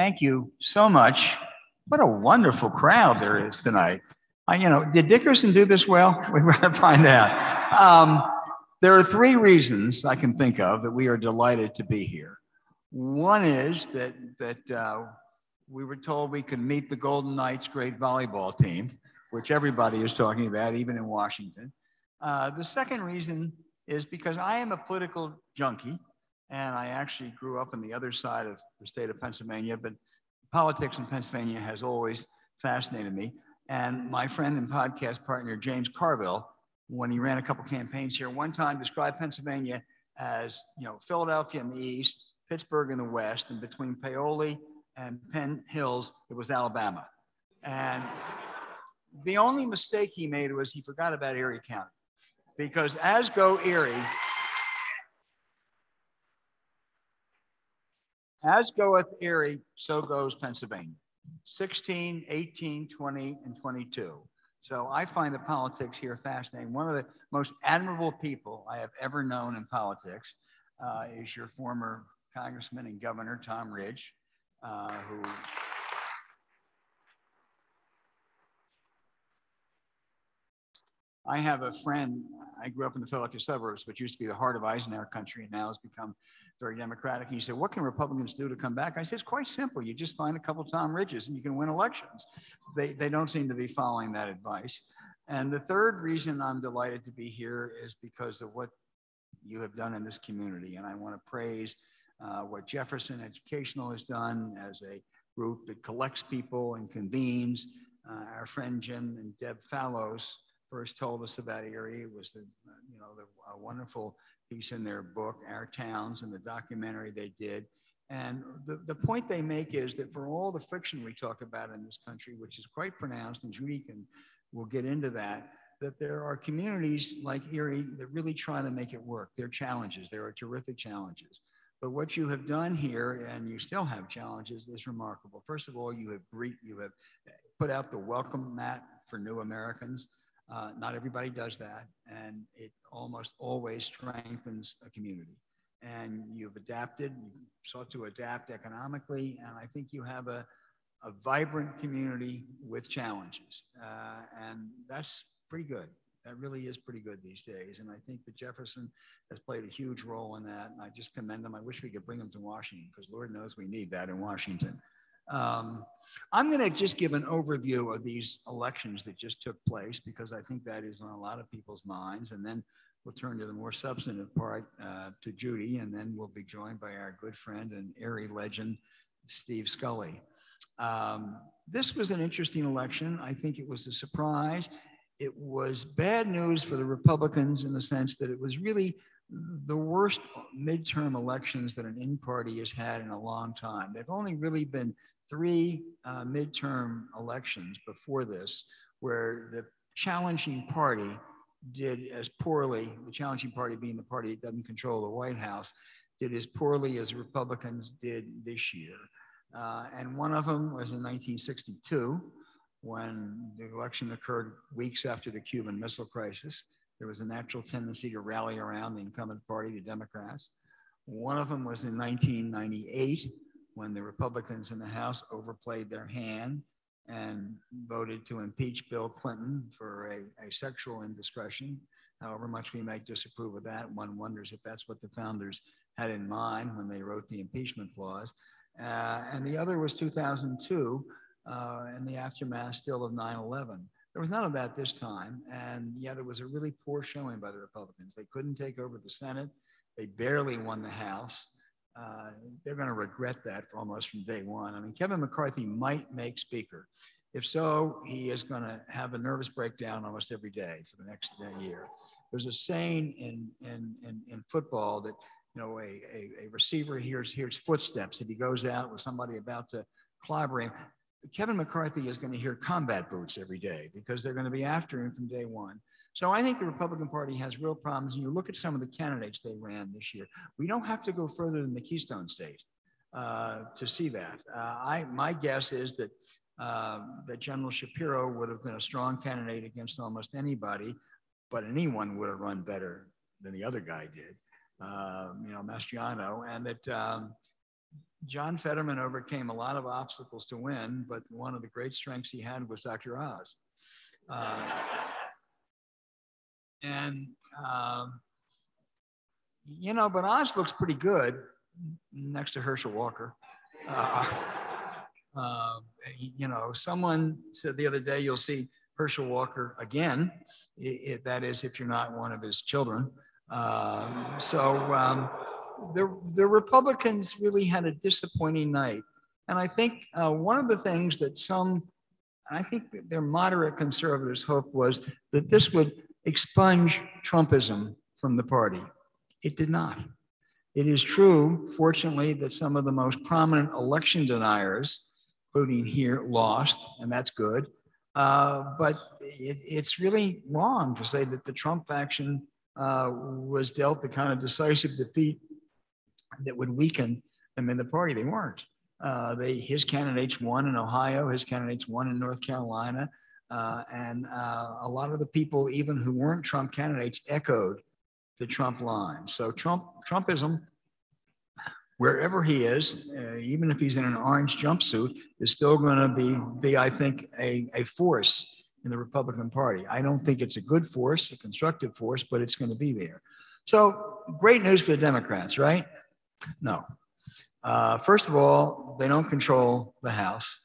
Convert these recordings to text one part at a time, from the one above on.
Thank you so much. What a wonderful crowd there is tonight. I, you know, did Dickerson do this well? We're going to find out. Um, there are three reasons I can think of that we are delighted to be here. One is that that uh, we were told we could meet the Golden Knights' great volleyball team, which everybody is talking about, even in Washington. Uh, the second reason is because I am a political junkie, and I actually grew up on the other side of the state of Pennsylvania, but politics in Pennsylvania has always fascinated me. And my friend and podcast partner, James Carville, when he ran a couple campaigns here, one time described Pennsylvania as, you know, Philadelphia in the east, Pittsburgh in the west, and between Paoli and Penn Hills, it was Alabama. And the only mistake he made was he forgot about Erie County. Because as go Erie, as goeth Erie, so goes Pennsylvania. 16, 18, 20, and 22. So I find the politics here fascinating. One of the most admirable people I have ever known in politics uh, is your former Congressman and Governor, Tom Ridge, uh, who I have a friend, I grew up in the Philadelphia suburbs, which used to be the heart of Eisenhower country and now has become very democratic. And he said, What can Republicans do to come back? I said, It's quite simple. You just find a couple Tom Ridges and you can win elections. They, they don't seem to be following that advice. And the third reason I'm delighted to be here is because of what you have done in this community. And I want to praise uh, what Jefferson Educational has done as a group that collects people and convenes. Uh, our friend Jim and Deb Fallows first told us about Erie was the, you know, the wonderful piece in their book, Our Towns, and the documentary they did. And the, the point they make is that for all the friction we talk about in this country, which is quite pronounced, and Judy can we'll get into that, that there are communities like Erie that really try to make it work. There are challenges, there are terrific challenges. But what you have done here, and you still have challenges, is remarkable. First of all, you have you have put out the welcome mat for new Americans. Uh, not everybody does that, and it almost always strengthens a community. And you've adapted, you sought to adapt economically, and I think you have a, a vibrant community with challenges. Uh, and that's pretty good. That really is pretty good these days. And I think that Jefferson has played a huge role in that. And I just commend them. I wish we could bring them to Washington because Lord knows we need that in Washington. Um, I'm going to just give an overview of these elections that just took place because I think that is on a lot of people's minds. And then we'll turn to the more substantive part uh, to Judy, and then we'll be joined by our good friend and Erie legend, Steve Scully. Um, this was an interesting election. I think it was a surprise. It was bad news for the Republicans in the sense that it was really the worst midterm elections that an in party has had in a long time. There've only really been three uh, midterm elections before this where the challenging party did as poorly, the challenging party being the party that doesn't control the White House, did as poorly as Republicans did this year. Uh, and one of them was in 1962 when the election occurred weeks after the Cuban Missile Crisis. There was a natural tendency to rally around the incumbent party, the Democrats. One of them was in 1998 when the Republicans in the House overplayed their hand and voted to impeach Bill Clinton for a, a sexual indiscretion. However much we might disapprove of that, one wonders if that's what the founders had in mind when they wrote the impeachment clause. Uh, and the other was 2002 uh, in the aftermath still of 9 11. There was none of that this time. And yet it was a really poor showing by the Republicans. They couldn't take over the Senate. They barely won the House. Uh, they're going to regret that almost from day one. I mean, Kevin McCarthy might make Speaker. If so, he is going to have a nervous breakdown almost every day for the next year. There's a saying in, in, in, in football that, you know, a, a, a receiver hears, hears footsteps. If he goes out with somebody about to clobber him, Kevin McCarthy is going to hear combat boots every day because they're going to be after him from day one. So I think the Republican Party has real problems. And you look at some of the candidates they ran this year. We don't have to go further than the Keystone State uh, to see that. Uh, I, my guess is that uh, that General Shapiro would have been a strong candidate against almost anybody, but anyone would have run better than the other guy did. Um, you know, Mastriano, and that um, John Fetterman overcame a lot of obstacles to win, but one of the great strengths he had was Dr. Oz. Uh, and, um, you know, but Oz looks pretty good next to Herschel Walker. Uh, uh, you know, someone said the other day, you'll see Herschel Walker again. It, it, that is, if you're not one of his children. Um, so um, the, the Republicans really had a disappointing night. And I think uh, one of the things that some, I think their moderate conservatives hoped was that this would expunge Trumpism from the party. It did not. It is true, fortunately, that some of the most prominent election deniers, including here, lost, and that's good. Uh, but it, it's really wrong to say that the Trump faction uh, was dealt the kind of decisive defeat that would weaken them in the party. They weren't. Uh, they, his candidates won in Ohio, his candidates won in North Carolina, uh, and uh, a lot of the people, even who weren't Trump candidates, echoed the Trump line. So Trump, Trumpism, wherever he is, uh, even if he's in an orange jumpsuit, is still going to be, be, I think, a, a force in the Republican Party. I don't think it's a good force, a constructive force, but it's going to be there. So great news for the Democrats, right? No. Uh, first of all, they don't control the House.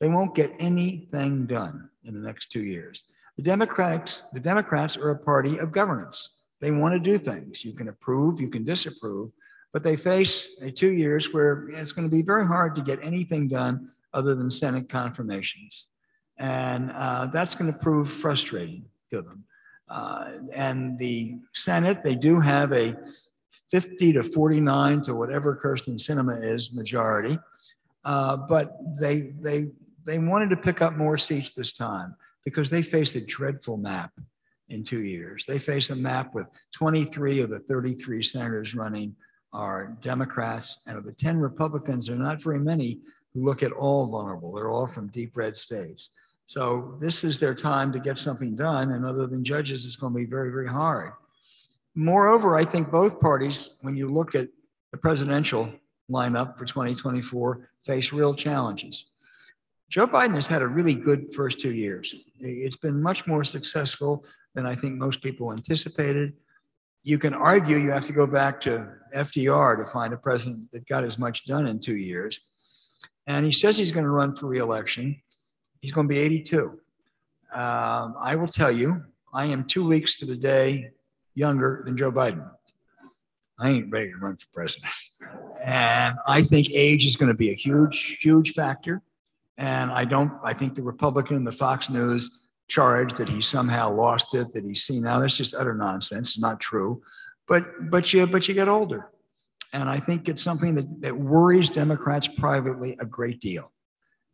They won't get anything done in the next two years. The Democrats, the Democrats are a party of governance. They want to do things. You can approve, you can disapprove, but they face a two years where it's going to be very hard to get anything done other than Senate confirmations. And uh, that's going to prove frustrating to them. Uh, and the Senate, they do have a 50 to 49 to whatever Kyrsten Sinema is majority. Uh, but they, they, they wanted to pick up more seats this time because they face a dreadful map in two years. They face a map with 23 of the 33 senators running are Democrats, and of the 10 Republicans, there are not very many who look at all vulnerable. They're all from deep red states. So this is their time to get something done, and other than judges, it's going to be very, very hard. Moreover, I think both parties, when you look at the presidential lineup for 2024, face real challenges. Joe Biden has had a really good first two years. It's been much more successful than I think most people anticipated. You can argue you have to go back to FDR to find a president that got as much done in two years. And he says he's going to run for reelection. He's going to be 82. Um, I will tell you, I am two weeks to the day younger than Joe Biden. I ain't ready to run for president. And I think age is going to be a huge, huge factor. And I don't, I think the Republican the Fox News charge that he somehow lost it, that he's seen now, that's just utter nonsense. It's not true. But, but, you, but you get older. And I think it's something that, that worries Democrats privately a great deal.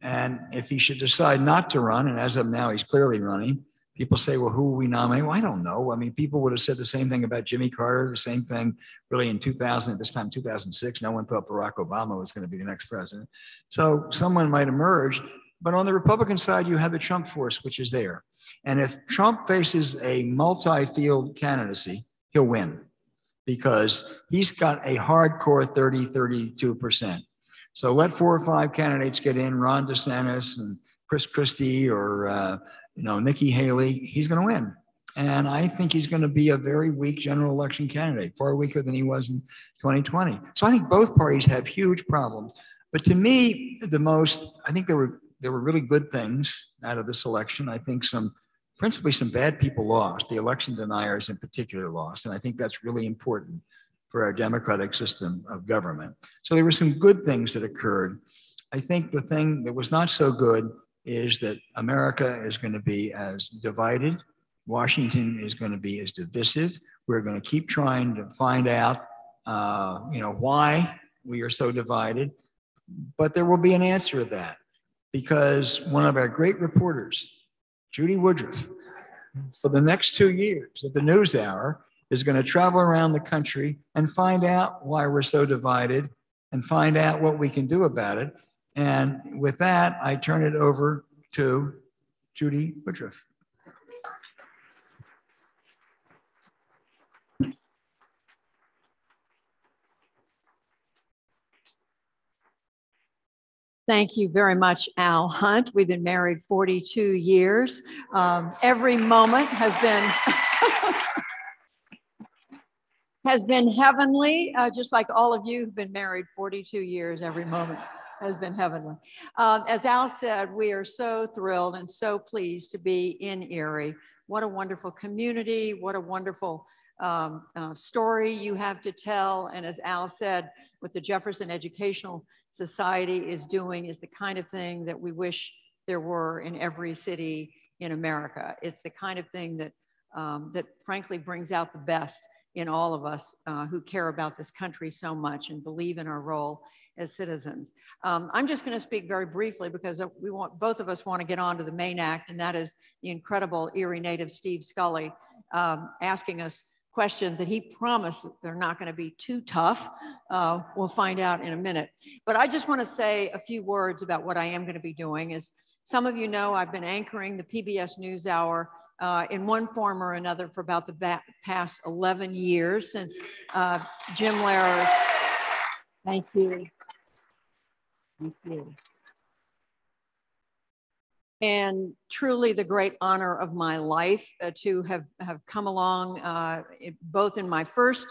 And if he should decide not to run, and as of now, he's clearly running, people say, well, who will we nominate? Well, I don't know. I mean, people would have said the same thing about Jimmy Carter, the same thing really in 2000, at this time, 2006. No one thought Barack Obama was going to be the next president. So someone might emerge. But on the Republican side, you have the Trump force, which is there. And if Trump faces a multi field candidacy, he'll win because he's got a hardcore 30, 32%. So let four or five candidates get in Ron DeSantis and Chris Christie or uh, you know, Nikki Haley, he's going to win. And I think he's going to be a very weak general election candidate, far weaker than he was in 2020. So I think both parties have huge problems. But to me, the most, I think there were there were really good things out of this election. I think some, principally some bad people lost. The election deniers in particular lost, and I think that's really important for our democratic system of government. So there were some good things that occurred. I think the thing that was not so good is that America is going to be as divided. Washington is going to be as divisive. We're going to keep trying to find out, uh, you know, why we are so divided. But there will be an answer to that because one of our great reporters, Judy Woodruff, for the next two years at the NewsHour, is going to travel around the country and find out why we're so divided and find out what we can do about it. And with that, I turn it over to Judy Woodruff. Thank you very much, Al Hunt. We've been married 42 years. Um, every moment has been has been heavenly, uh, just like all of you who've been married 42 years. Every moment has been heavenly. Um, as Al said, we are so thrilled and so pleased to be in Erie. What a wonderful community! What a wonderful um, uh, story you have to tell. And as Al said, what the Jefferson Educational Society is doing is the kind of thing that we wish there were in every city in America. It's the kind of thing that, um, that frankly brings out the best in all of us uh, who care about this country so much and believe in our role as citizens. Um, I'm just going to speak very briefly because we want both of us want to get on to the main act, and that is the incredible Erie native Steve Scully um, asking us questions that he promised they're not going to be too tough. Uh, we'll find out in a minute. But I just want to say a few words about what I am going to be doing. As some of you know, I've been anchoring the PBS NewsHour uh, in one form or another for about the past 11 years since uh, Jim Lehrer. Thank you. You and truly the great honor of my life uh, to have, have come along uh, it, both in my first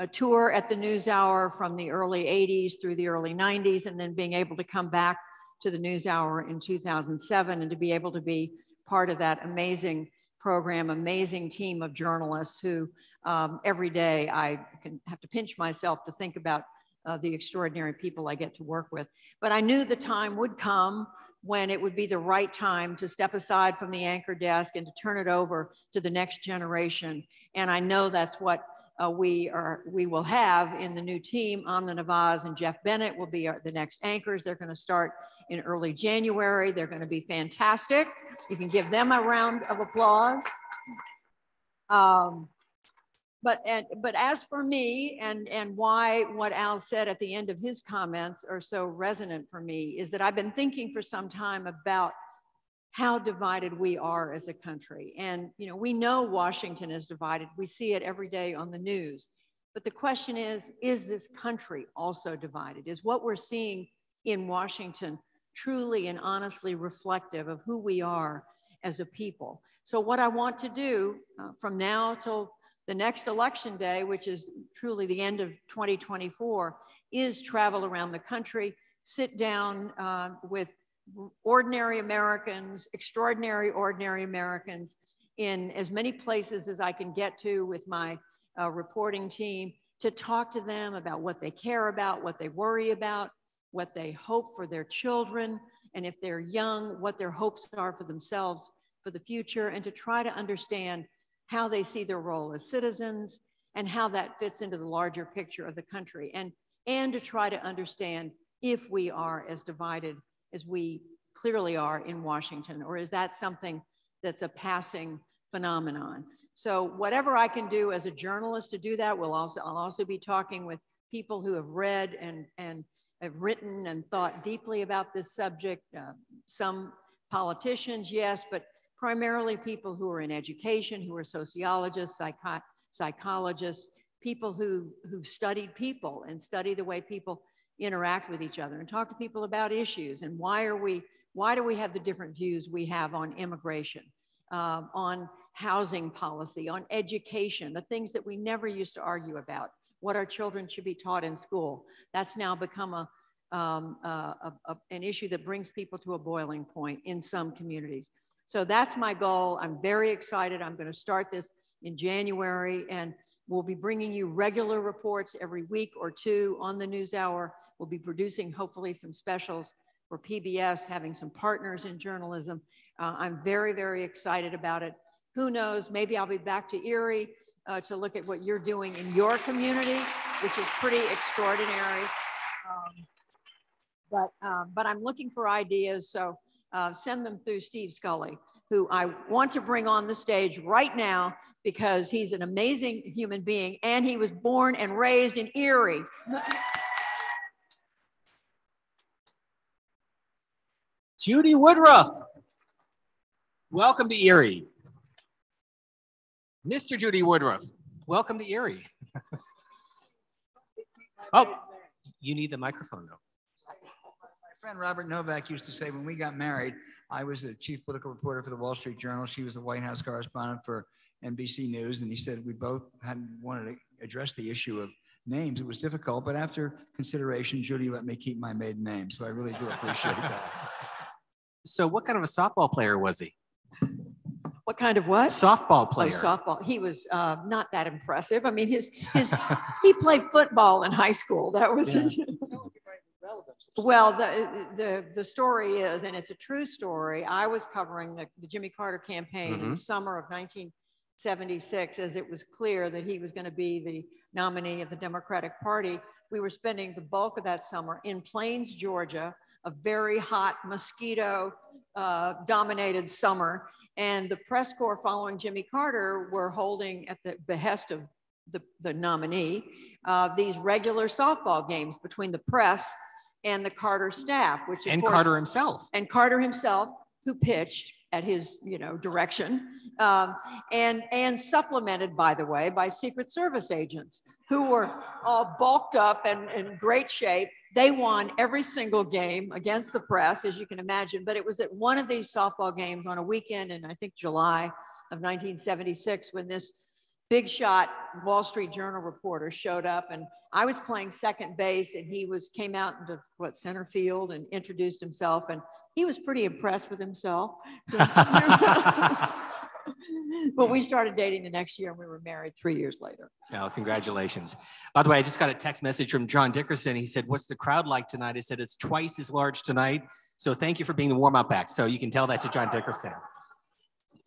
uh, tour at the NewsHour from the early 80s through the early 90s, and then being able to come back to the NewsHour in 2007 and to be able to be part of that amazing program, amazing team of journalists who um, every day I can have to pinch myself to think about uh, the extraordinary people I get to work with. But I knew the time would come when it would be the right time to step aside from the anchor desk and to turn it over to the next generation. And I know that's what uh, we are we will have in the new team. Amna Nawaz and Jeff Bennett will be our, the next anchors. They're going to start in early January. They're going to be fantastic. You can give them a round of applause. Um, but and but as for me and and why what al said at the end of his comments are so resonant for me is that i've been thinking for some time about how divided we are as a country. And you know we know washington is divided. We see it every day on the news. But the question is is this country also divided? Is what we're seeing in washington truly and honestly reflective of who we are as a people? So what i want to do uh, from now till the next election day, which is truly the end of 2024, is travel around the country, sit down uh, with ordinary Americans, extraordinary ordinary Americans in as many places as I can get to with my uh, reporting team to talk to them about what they care about, what they worry about, what they hope for their children, and if they're young, what their hopes are for themselves for the future, and to try to understand how they see their role as citizens, and how that fits into the larger picture of the country, and, and to try to understand if we are as divided as we clearly are in Washington, or is that something that's a passing phenomenon? So whatever I can do as a journalist to do that, we'll also, I'll also be talking with people who have read and, and have written and thought deeply about this subject. Uh, some politicians, yes, but primarily people who are in education, who are sociologists, psycho psychologists, people who, who've studied people and study the way people interact with each other and talk to people about issues and why are we, why do we have the different views we have on immigration, uh, on housing policy, on education, the things that we never used to argue about, what our children should be taught in school. That's now become a, um, a, a, an issue that brings people to a boiling point in some communities. So that's my goal. I'm very excited. I'm going to start this in January and we'll be bringing you regular reports every week or two on the NewsHour. We'll be producing hopefully some specials for PBS, having some partners in journalism. Uh, I'm very, very excited about it. Who knows, maybe I'll be back to Erie uh, to look at what you're doing in your community, which is pretty extraordinary. Um, but, um, but I'm looking for ideas. So uh, send them through Steve Scully, who I want to bring on the stage right now because he's an amazing human being and he was born and raised in Erie. Judy Woodruff, welcome to Erie. Mr. Judy Woodruff, welcome to Erie. oh, you need the microphone though. Friend Robert Novak used to say when we got married, I was the chief political reporter for the Wall Street Journal. She was the White House correspondent for NBC News. And he said we both had wanted to address the issue of names. It was difficult, but after consideration, Judy let me keep my maiden name. So I really do appreciate that. So, what kind of a softball player was he? What kind of what? Softball player. Oh, player. softball. He was uh, not that impressive. I mean, his his he played football in high school. That was Yeah. well. The the the story is, and it's a true story. I was covering the, the Jimmy Carter campaign in the summer of 1976, as it was clear that he was going to be the nominee of the Democratic Party. We were spending the bulk of that summer in Plains, Georgia, a very hot mosquito uh, dominated summer. And the press corps following Jimmy Carter were holding at the behest of the, the nominee uh, these regular softball games between the press and the Carter staff, which of and course, Carter himself. and Carter himself, who pitched at his, you know, direction, um, and and supplemented, by the way, by Secret Service agents who were all bulked up and in great shape. They won every single game against the press, as you can imagine. But it was at one of these softball games on a weekend in I think July of 1976 when this big shot Wall Street Journal reporter showed up and I was playing second base and he was came out into what center field and introduced himself and he was pretty impressed with himself. but we started dating the next year and we were married three years later. Oh, congratulations. By the way, I just got a text message from John Dickerson. He said, What's the crowd like tonight? I said, It's twice as large tonight. So thank you for being the warm up act. So you can tell that to John Dickerson.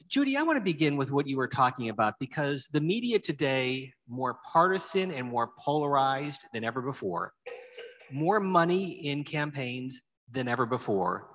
Judy, I want to begin with what you were talking about because the media today, more partisan and more polarized than ever before, more money in campaigns than ever before.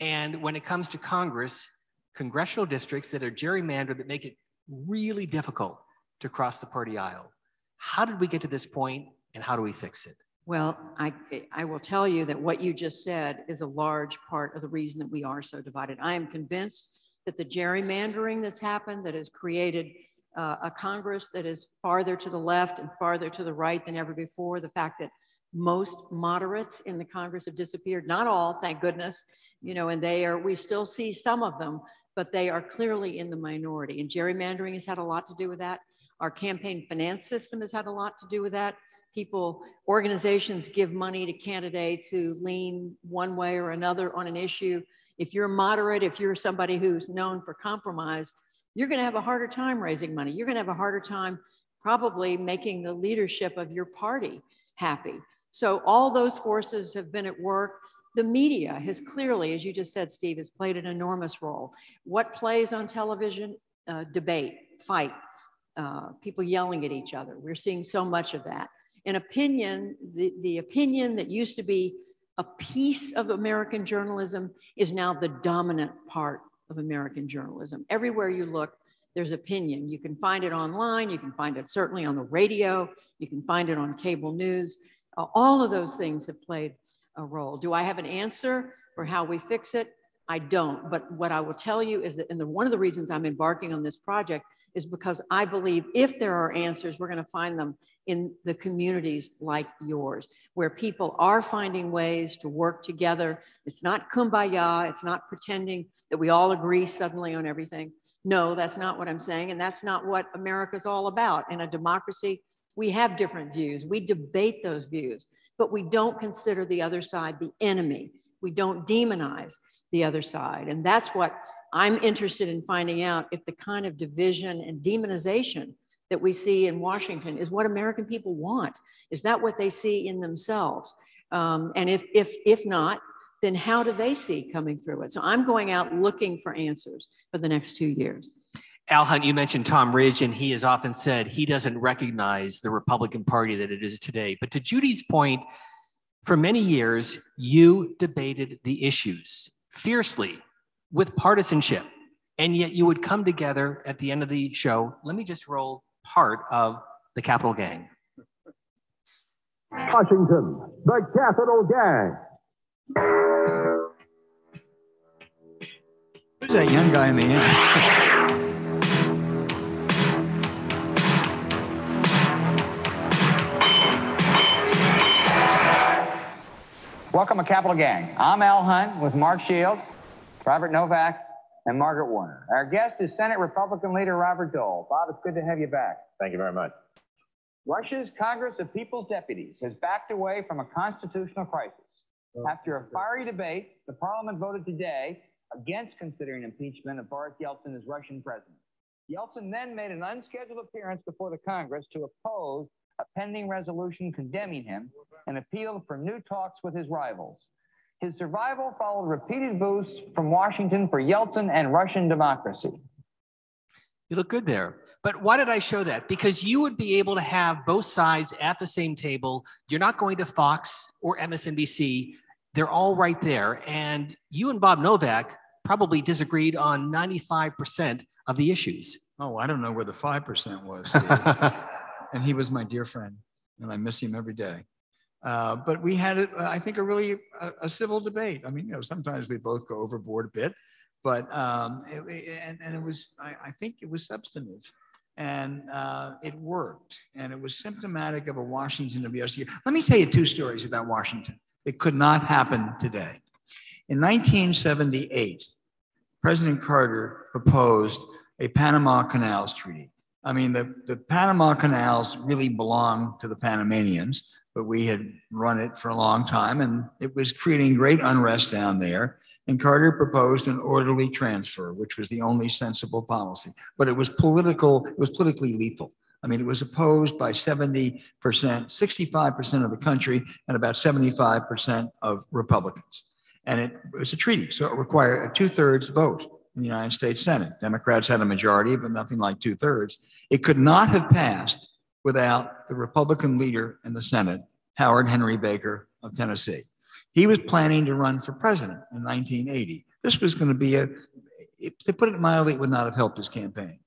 And when it comes to Congress, congressional districts that are gerrymandered that make it really difficult to cross the party aisle. How did we get to this point and how do we fix it? Well, I, I will tell you that what you just said is a large part of the reason that we are so divided. I am convinced that the gerrymandering that's happened, that has created uh, a Congress that is farther to the left and farther to the right than ever before, the fact that most moderates in the Congress have disappeared, not all, thank goodness, you know, and they are, we still see some of them, but they are clearly in the minority. And gerrymandering has had a lot to do with that. Our campaign finance system has had a lot to do with that. People, organizations give money to candidates who lean one way or another on an issue. If you're moderate, if you're somebody who's known for compromise, you're going to have a harder time raising money. You're going to have a harder time probably making the leadership of your party happy. So all those forces have been at work. The media has clearly, as you just said, Steve, has played an enormous role. What plays on television? Uh, debate, fight, uh, people yelling at each other. We're seeing so much of that. An opinion, the, the opinion that used to be a piece of American journalism is now the dominant part of American journalism. Everywhere you look, there's opinion. You can find it online, you can find it certainly on the radio, you can find it on cable news. Uh, all of those things have played a role. Do I have an answer for how we fix it? I don't. But what I will tell you is that, and the, one of the reasons I'm embarking on this project is because I believe if there are answers, we're going to find them in the communities like yours, where people are finding ways to work together. It's not kumbaya, it's not pretending that we all agree suddenly on everything. No, that's not what I'm saying. And that's not what America's all about. In a democracy, we have different views, we debate those views, but we don't consider the other side the enemy. We don't demonize the other side. And that's what I'm interested in finding out if the kind of division and demonization that we see in Washington is what American people want. Is that what they see in themselves? Um, and if, if, if not, then how do they see coming through it? So I'm going out looking for answers for the next two years. Al Hunt, you mentioned Tom Ridge, and he has often said he doesn't recognize the Republican Party that it is today. But to Judy's point, for many years, you debated the issues fiercely with partisanship, and yet you would come together at the end of the show. Let me just roll part of the Capital Gang. Washington, the Capital Gang. Who's that young guy in the end? Welcome to Capital Gang. I'm Al Hunt with Mark Shields, Robert Novak, and Margaret Warner. Our guest is Senate Republican leader Robert Dole. Bob, it's good to have you back. Thank you very much. Russia's Congress of People's Deputies has backed away from a constitutional crisis. Oh. After a fiery debate, the parliament voted today against considering impeachment of Boris Yeltsin as Russian president. Yeltsin then made an unscheduled appearance before the Congress to oppose a pending resolution condemning him and appealed for new talks with his rivals. His survival followed repeated boosts from Washington for Yeltsin and Russian democracy. You look good there. But why did I show that? Because you would be able to have both sides at the same table. You're not going to Fox or MSNBC. They're all right there. And you and Bob Novak probably disagreed on 95% of the issues. Oh, I don't know where the 5% was. and he was my dear friend, and I miss him every day. Uh, but we had, I think, a really a, a, civil debate. I mean, you know, sometimes we both go overboard a bit, but um, it, and, and it was, I, I think, it was substantive and uh, it worked. And it was symptomatic of a Washington of yesteryear. Let me tell you two stories about Washington. It could not happen today. In 1978, President Carter proposed a Panama Canals Treaty. I mean, the, the Panama Canals really belong to the Panamanians, but we had run it for a long time and it was creating great unrest down there. And Carter proposed an orderly transfer, which was the only sensible policy. But it was political, it was politically lethal. I mean, it was opposed by 70%, 65% of the country, and about 75% of Republicans. And it was a treaty, so it required a two thirds vote in the United States Senate. Democrats had a majority, but nothing like two thirds. It could not have passed without the Republican leader in the Senate, Howard Henry Baker of Tennessee. He was planning to run for president in 1980. This was going to be a, to put it mildly, it would not have helped his campaign.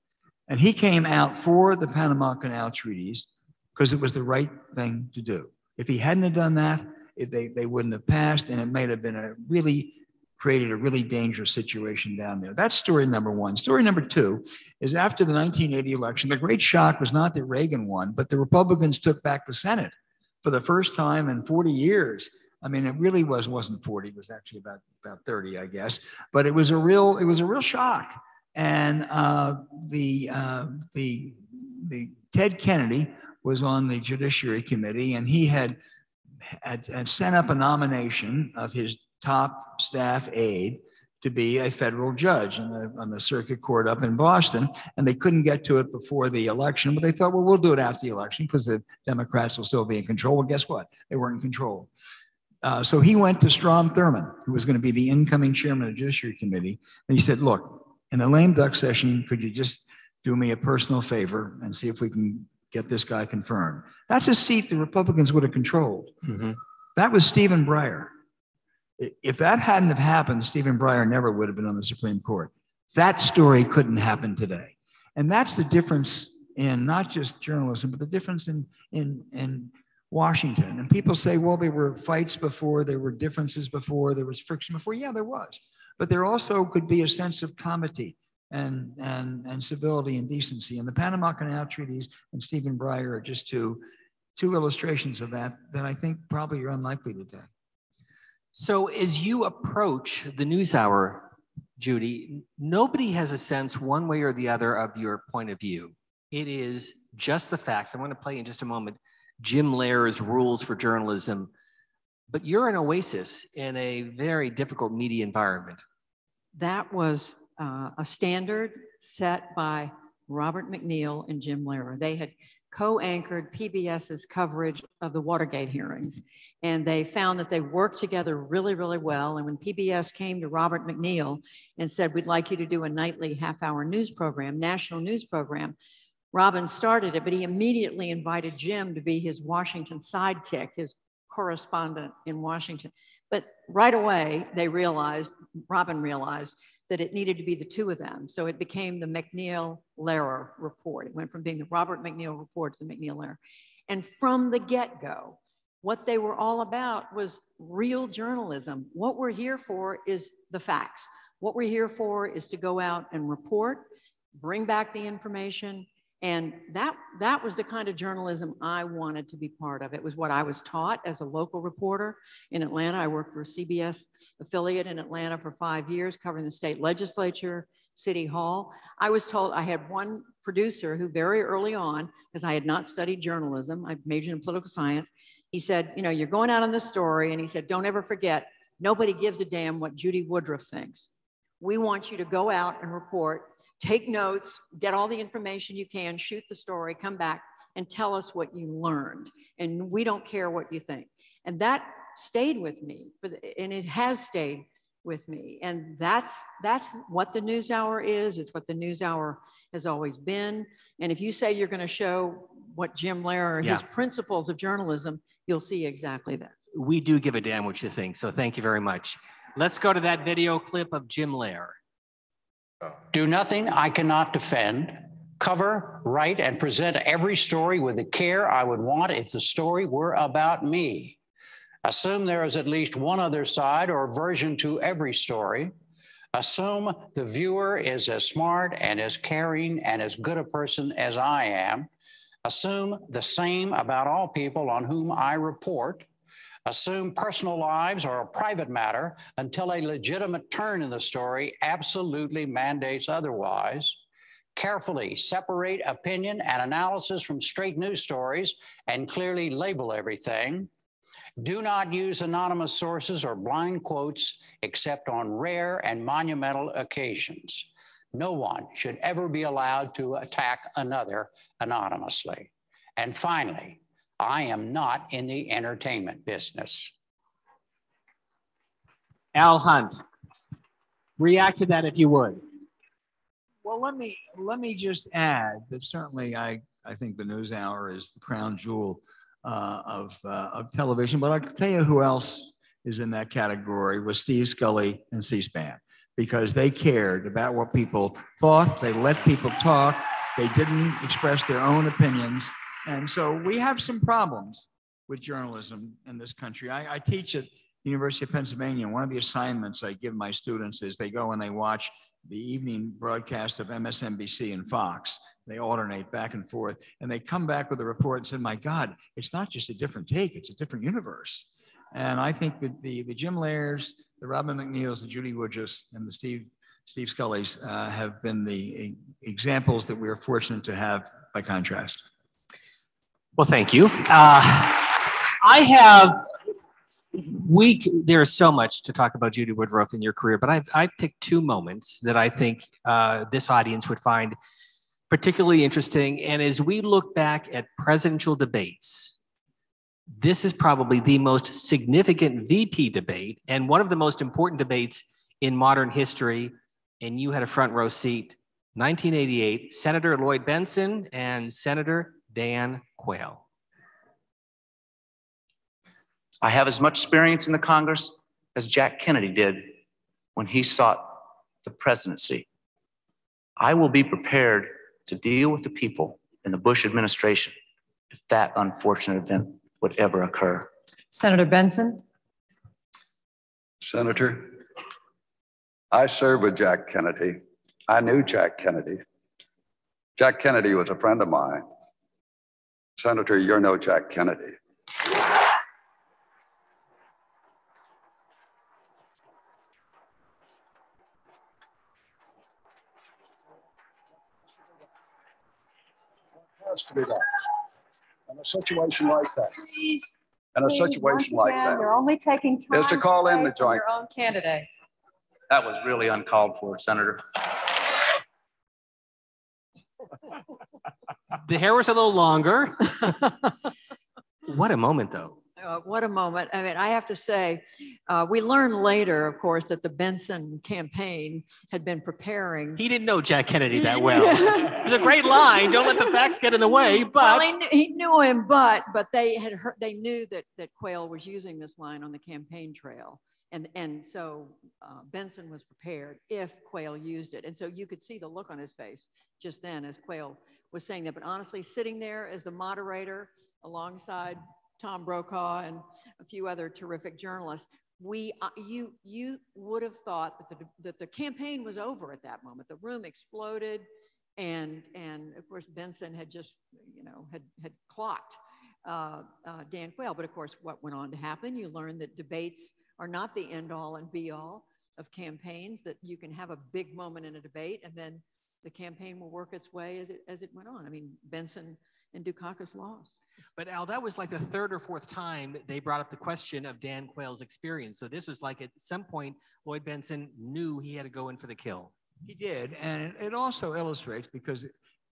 And he came out for the Panama Canal treaties because it was the right thing to do. If he hadn't have done that, it, they, they wouldn't have passed, and it may have been a really created a really dangerous situation down there. That's story number one. Story number two is after the 1980 election, the great shock was not that Reagan won, but the Republicans took back the Senate for the first time in 40 years. I mean, it really was wasn't 40; it was actually about about 30, I guess. But it was a real it was a real shock. And uh, the uh, the the Ted Kennedy was on the Judiciary Committee, and he had, had, had sent up a nomination of his top staff aide to be a federal judge on the, on the circuit court up in Boston. And they couldn't get to it before the election, but they thought, well, we'll do it after the election because the Democrats will still be in control. Well, guess what? They weren't in control. Uh, so he went to Strom Thurmond, who was going to be the incoming chairman of the Judiciary Committee, and he said, "Look, in the lame duck session, could you just do me a personal favor and see if we can get this guy confirmed?" That's a seat the Republicans would have controlled. Mm-hmm. That was Stephen Breyer. If that hadn't have happened, Stephen Breyer never would have been on the Supreme Court. That story couldn't happen today, and that's the difference in not just journalism, but the difference in in in Washington. And people say, well, there were fights before, there were differences before, there was friction before. Yeah, there was. But there also could be a sense of comity and, and, and civility and decency. And the Panama Canal treaties and Stephen Breyer are just two, two illustrations of that that I think probably are unlikely today. So as you approach the news hour, Judy, nobody has a sense one way or the other of your point of view. It is just the facts. I want to play in just a moment Jim Lehrer's rules for journalism, but you're an oasis in a very difficult media environment. That was uh, a standard set by Robert MacNeil and Jim Lehrer. They had co-anchored PBS's coverage of the Watergate hearings. And they found that they worked together really, really well. And when PBS came to Robert MacNeil and said, we'd like you to do a nightly half hour news program, national news program, Robin started it, but he immediately invited Jim to be his Washington sidekick, his correspondent in Washington. But right away, they realized, Robin realized, that it needed to be the two of them. So it became the MacNeil Lehrer report. It went from being the Robert MacNeil report to the MacNeil Lehrer. And from the get go, what they were all about was real journalism. What we're here for is the facts. What we're here for is to go out and report, bring back the information, And that, that was the kind of journalism I wanted to be part of. It was what I was taught as a local reporter in Atlanta. I worked for a CBS affiliate in Atlanta for five years, covering the state legislature, city hall. I was told I had one producer who very early on, because I had not studied journalism, I majored in political science. He said, you know, you're going out on this story. And he said, don't ever forget, nobody gives a damn what Judy Woodruff thinks. We want you to go out and report take notes, get all the information you can, shoot the story, come back and tell us what you learned. And we don't care what you think. And that stayed with me, and it has stayed with me. And that's that's what the news hour is. It's what the news hour has always been. And if you say you're going to show what Jim Lehrer, yeah. his principles of journalism, you'll see exactly that. We do give a damn what you think. So thank you very much. Let's go to that video clip of Jim Lehrer. Do nothing I cannot defend. Cover, write, and present every story with the care I would want if the story were about me. Assume there is at least one other side or version to every story. Assume the viewer is as smart and as caring and as good a person as I am. Assume the same about all people on whom I report assume personal lives are a private matter until a legitimate turn in the story absolutely mandates otherwise. Carefully separate opinion and analysis from straight news stories and clearly label everything. Do not use anonymous sources or blind quotes except on rare and monumental occasions. No one should ever be allowed to attack another anonymously. And finally, I am not in the entertainment business. Al Hunt, react to that if you would. Well, let me let me just add that certainly I I think the news hour is the crown jewel uh, of uh, of television. But I can tell you who else is in that category was Steve Scully and C-SPAN because they cared about what people thought. They let people talk. They didn't express their own opinions. And so we have some problems with journalism in this country. I, I teach at the University of Pennsylvania. One of the assignments I give my students is they go and they watch the evening broadcast of MSNBC and Fox. They alternate back and forth, and they come back with a report and said, "My God, it's not just a different take; it's a different universe." And I think that the the Jim Lehrers, the Robin MacNeils, the Judy Woodruffs, and the Steve Steve Scullys uh, have been the examples that we are fortunate to have by contrast. Well, thank you. Uh, I have we there's so much to talk about Judy Woodruff in your career, but I've I've picked two moments that I think uh, this audience would find particularly interesting. And as we look back at presidential debates, this is probably the most significant VP debate and one of the most important debates in modern history. And you had a front row seat. 1988, Senator Lloyd Bentsen and Senator Dan Quayle. I have as much experience in the Congress as Jack Kennedy did when he sought the presidency. I will be prepared to deal with the people in the Bush administration if that unfortunate event would ever occur. Senator Bentsen? Senator, I served with Jack Kennedy. I knew Jack Kennedy. Jack Kennedy was a friend of mine. Senator, you're no Jack Kennedy. has to be done. In a situation like that. Please. In a situation like that. You're only taking time is to call in the joint. Your own candidate. That was really uncalled for, Senator. the hair was a little longer. what a moment, though. Uh, what a moment. I mean, I have to say, uh, we learned later, of course, that the Bentsen campaign had been preparing. He didn't know Jack Kennedy that well. it was a great line. Don't let the facts get in the way. But well, he, knew, he knew him, but but they had heard, they knew that that Quayle was using this line on the campaign trail. And, and so uh, Bentsen was prepared if Quayle used it. And so you could see the look on his face just then as Quayle was saying that. But honestly, sitting there as the moderator alongside Tom Brokaw and a few other terrific journalists, we, uh, you, you would have thought that the, that the campaign was over at that moment. The room exploded. And, and of course, Bentsen had just, you know, had, had clocked uh, uh, Dan Quayle. But of course, what went on to happen, you learned that debates are not the end all and be all of campaigns, that you can have a big moment in a debate and then the campaign will work its way as it, as it went on. I mean, Bentsen and Dukakis lost. But Al, that was like the third or fourth time they brought up the question of Dan Quayle's experience. So this was like at some point, Lloyd Bentsen knew he had to go in for the kill. He did. And it also illustrates because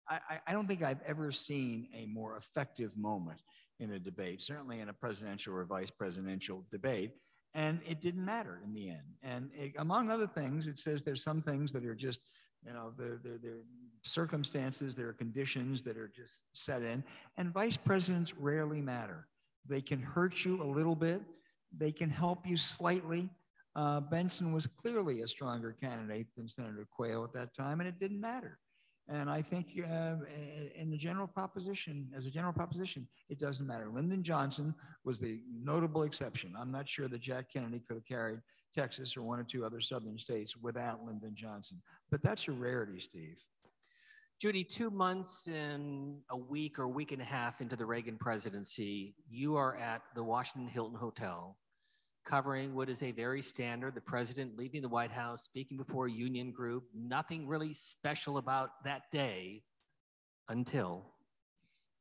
I, I don't think I've ever seen a more effective moment in a debate, certainly in a presidential or vice presidential debate. And it didn't matter in the end. And it, among other things, it says there's some things that are just you know, there, are circumstances, there are conditions that are just set in, and vice presidents rarely matter. They can hurt you a little bit, they can help you slightly. Uh, Bentsen was clearly a stronger candidate than Senator Quayle at that time, and it didn't matter. And I think uh, in the general proposition, as a general proposition, it doesn't matter. Lyndon Johnson was the notable exception. I'm not sure that Jack Kennedy could have carried Texas or one or two other southern states without Lyndon Johnson. But that's a rarity, Steve. Judy, two months and a week or week and a half into the Reagan presidency, you are at the Washington Hilton Hotel covering what is a very standard the president leaving the White House, speaking before a union group. Nothing really special about that day until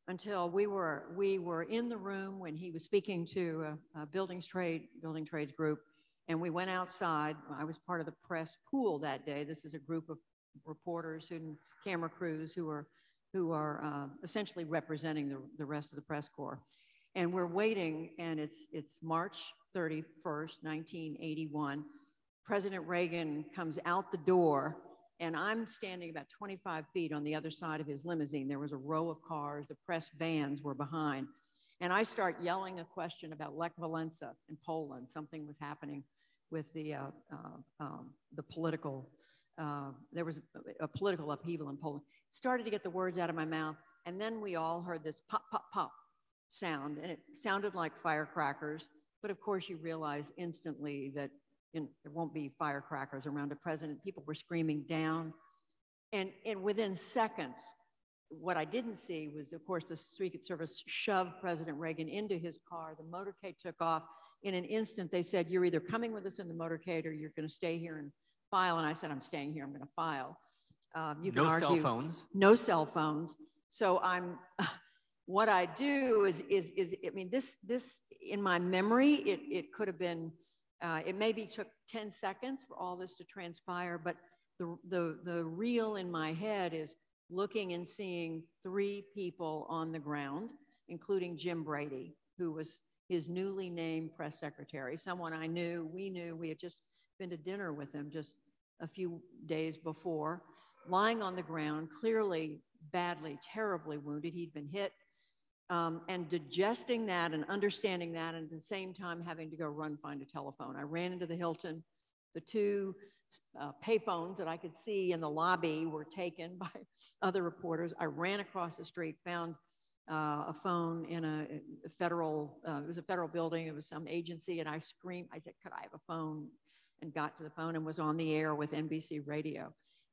until we were we were in the room when he was speaking to a, a buildings trade building trades group and we went outside i was part of the press pool that day this is a group of reporters and camera crews who are who are uh, essentially representing the, the rest of the press corps and we're waiting and it's it's march 31st, 1981, President Reagan comes out the door, and I'm standing about 25 feet on the other side of his limousine. There was a row of cars, the press vans were behind. And I start yelling a question about Lech Walesa in Poland. Something was happening with the, uh, uh, um, the political, uh, there was a, a political upheaval in Poland. Started to get the words out of my mouth. And then we all heard this pop, pop, pop sound, and it sounded like firecrackers. But of course, you realize instantly that there won't be firecrackers around a president. People were screaming down. And, and within seconds, what I didn't see was, of course, the Secret Service shoved President Reagan into his car. The motorcade took off. In an instant, they said, You're either coming with us in the motorcade or you're going to stay here and file. And I said, I'm staying here. I'm going to file. Um, you no can argue, cell phones. No cell phones. So I'm. what I do is, is, is, I mean, this, this in my memory, it, it could have been, uh, it maybe took 10 seconds for all this to transpire, but the, the, the real in my head is looking and seeing three people on the ground, including Jim Brady, who was his newly named press secretary, someone I knew, we knew, we had just been to dinner with him just a few days before, lying on the ground, clearly badly, terribly wounded. He'd been hit um, and digesting that and understanding that, and at the same time having to go run find a telephone. I ran into the Hilton. The two uh, payphones that I could see in the lobby were taken by other reporters. I ran across the street, found uh, a phone in a, a federal, uh, it was a federal building, it was some agency, and I screamed, I said, Could I have a phone? And got to the phone and was on the air with NBC radio.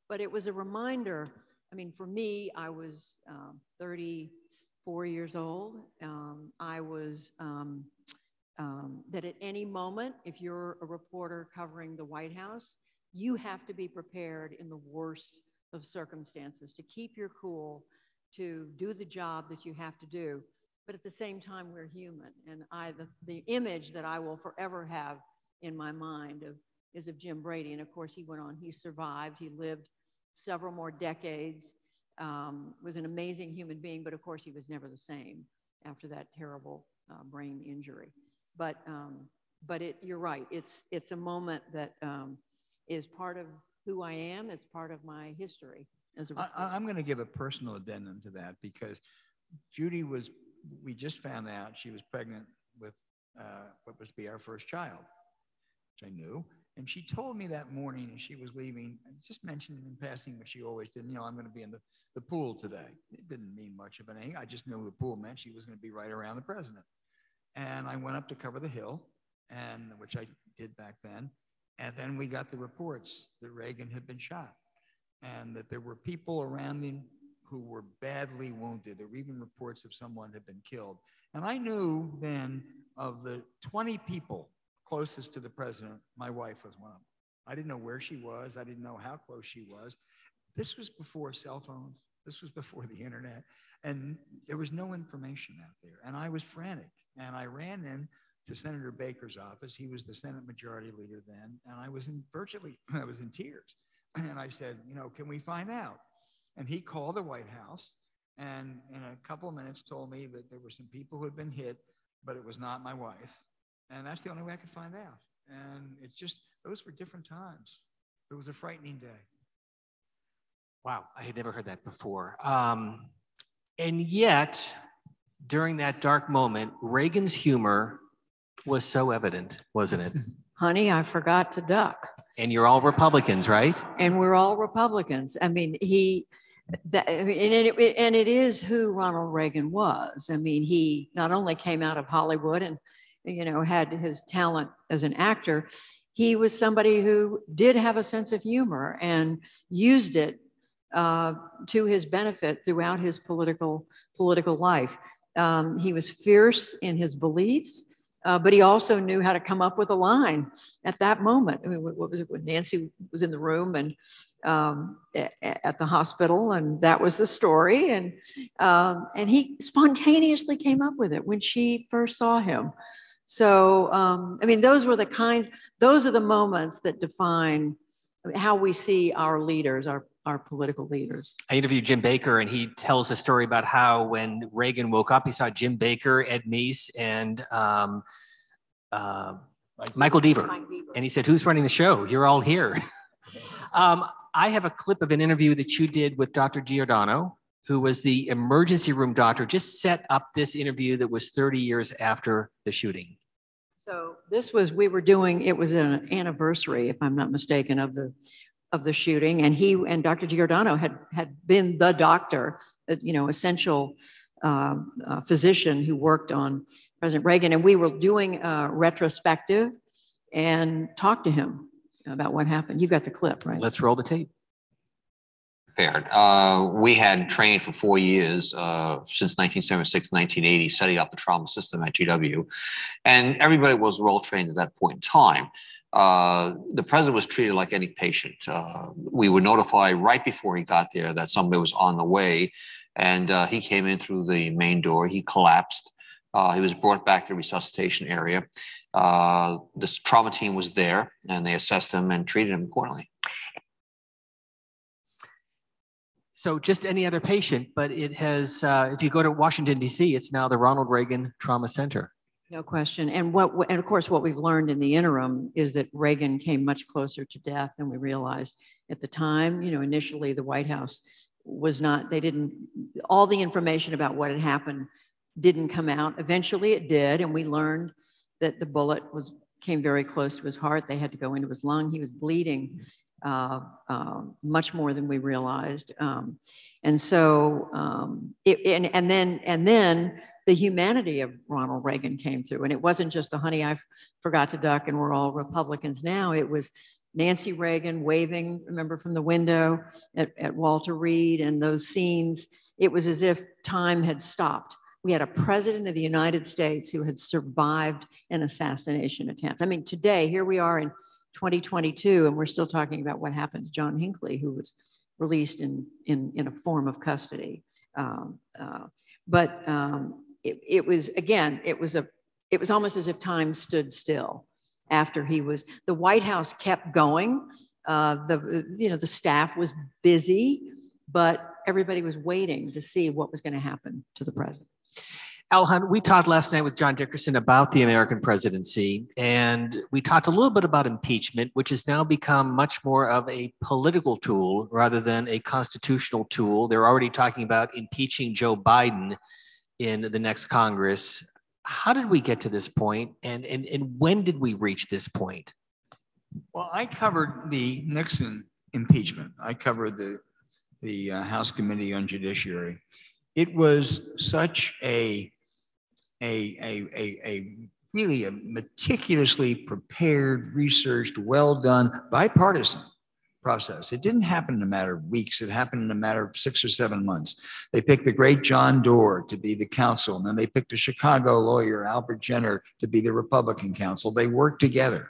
But it was a reminder. I mean, for me, I was um, 30 four years old. Um, I was, um, um, that at any moment, if you're a reporter covering the White House, you have to be prepared in the worst of circumstances to keep your cool, to do the job that you have to do. But at the same time, we're human. And I, the, the image that I will forever have in my mind of, is of Jim Brady. And of course, he went on, he survived, he lived several more decades um, was an amazing human being, but of course he was never the same after that terrible uh, brain injury. But um, but it, you're right. It's it's a moment that um, is part of who I am. It's part of my history. As a I, I'm going to give a personal addendum to that because Judy was. We just found out she was pregnant with uh, what was to be our first child, which I knew. And she told me that morning as she was leaving, just mentioned in passing what she always did, you know, I'm going to be in the, the pool today. It didn't mean much of anything. I just knew the pool meant she was going to be right around the president. And I went up to cover the hill, and which I did back then. And then we got the reports that Reagan had been shot. and that there were people around him who were badly wounded. There were even reports of someone had been killed. And I knew then of the 20 people closest to the president, my wife was one of them. I didn't know where she was. I didn't know how close she was. This was before cell phones. This was before the internet. And there was no information out there. And I was frantic. And I ran in to Senator Baker's office. He was the Senate Majority Leader then. And I was in virtually, I was in tears. And I said, you know, can we find out? And he called the White House and in a couple of minutes told me that there were some people who had been hit, but it was not my wife. And that's the only way I could find out. And it's just, those were different times. It was a frightening day. Wow, I had never heard that before. Um, and yet, during that dark moment, Reagan's humor was so evident, wasn't it? Honey, I forgot to duck. And you're all Republicans, right? And we're all Republicans. I mean, he, that, and, it, and it is who Ronald Reagan was. I mean, he not only came out of Hollywood and, you know, had his talent as an actor, he was somebody who did have a sense of humor and used it uh, to his benefit throughout his political political life. Um, he was fierce in his beliefs, uh, but he also knew how to come up with a line at that moment. I mean, what, what was it when Nancy was in the room and um, at the hospital, and that was the story. And um, and he spontaneously came up with it when she first saw him. So um, I mean, those were the kinds. Those are the moments that define how we see our leaders, our our political leaders. I interviewed Jim Baker, and he tells a story about how when Reagan woke up, he saw Jim Baker, Ed Meese, and um, uh, Michael Deaver. And he said, Who's running the show? You're all here. um, I have a clip of an interview that you did with Dr. Giordano, who was the emergency room doctor, just set up this interview that was 30 years after the shooting. So this was, we were doing, it was an anniversary, if I'm not mistaken, of the of the shooting, and he and Dr. Giordano had had been the doctor, uh, you know, essential uh, uh, physician who worked on President Reagan, and we were doing a retrospective and talked to him about what happened. You got the clip, right? Let's roll the tape. Prepared. Uh, we had trained for four years uh, since 1976, 1980, setting up the trauma system at GW, and everybody was well trained at that point in time. Uh, the president was treated like any patient. Uh, we were notified right before he got there that somebody was on the way, and uh, he came in through the main door. He collapsed. Uh, he was brought back to the resuscitation area. Uh, this trauma team was there, and they assessed him and treated him accordingly. So, just any other patient, but it has, uh, if you go to Washington, D.C., it's now the Ronald Reagan Trauma Center. No question. And what, and of course, what we've learned in the interim is that Reagan came much closer to death than we realized at the time. You know, initially the White House was not, they didn't, all the information about what had happened didn't come out. Eventually it did. And we learned that the bullet was, came very close to his heart. They had to go into his lung. He was bleeding uh, uh, much more than we realized. Um, and so, um, it, and, and then, and then the humanity of Ronald Reagan came through. And it wasn't just the honey, I forgot to duck and we're all Republicans now. It was Nancy Reagan waving, remember from the window at, at Walter Reed and those scenes. It was as if time had stopped. We had a president of the United States who had survived an assassination attempt. I mean, today, here we are in 2022, and we're still talking about what happened to John Hinckley, who was released in, in, in a form of custody. Um, uh, but um, it, it was again, it was a, it was almost as if time stood still after he was. The White House kept going. Uh, the you know the staff was busy, but everybody was waiting to see what was going to happen to the president. Al Hunt, we talked last night with John Dickerson about the American presidency, and we talked a little bit about impeachment, which has now become much more of a political tool rather than a constitutional tool. They're already talking about impeaching Joe Biden in the next Congress. How did we get to this point, and, and, and when did we reach this point? Well, I covered the Nixon impeachment. I covered the, the uh, House Committee on Judiciary. It was such a, a, a, a, a really a meticulously prepared, researched, well done, bipartisan process. It didn't happen in a matter of weeks. It happened in a matter of six or seven months. They picked the great John Doar to be the counsel, and then they picked a Chicago lawyer, Albert Jenner, to be the Republican counsel. They worked together,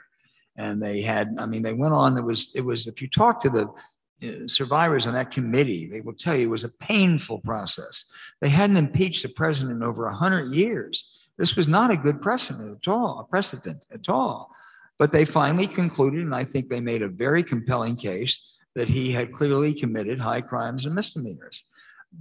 and they had. I mean, they went on. It was. It was. If you talk to the survivors on that committee, they will tell you it was a painful process. They hadn't impeached a president in over 100 years. This was not a good precedent at all, a precedent at all. But they finally concluded, and I think they made a very compelling case that he had clearly committed high crimes and misdemeanors.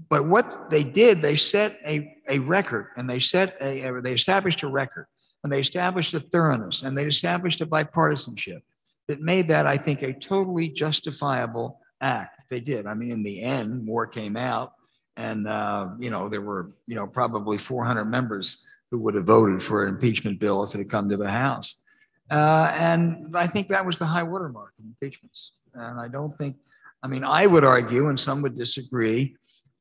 But what they did, they set a, a record and they set a, they established a record and they established a thoroughness and they established a bipartisanship that made that, I think, a totally justifiable act. They did. I mean, in the end, more came out and, uh, you know, there were, you know, probably 400 members who would have voted for an impeachment bill if it had come to the House. Uh, and I think that was the high watermark in impeachments. And I don't think, I mean, I would argue, and some would disagree.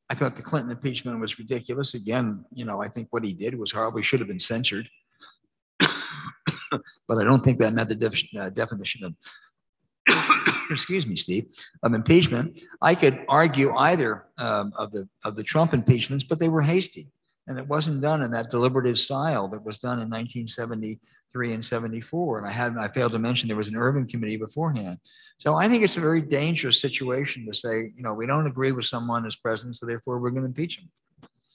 I thought the Clinton impeachment was ridiculous. Again, you know, I think what he did was horrible. He should have been censored. but I don't think that met the def- uh, definition of, excuse me, Steve, of impeachment. I could argue either um, of the of the Trump impeachments, but they were hasty. And it wasn't done in that deliberative style that was done in 1973 and 74. And I had I failed to mention there was an Ervin committee beforehand. So I think it's a very dangerous situation to say, you know, we don't agree with someone as president, so therefore we're going to impeach him.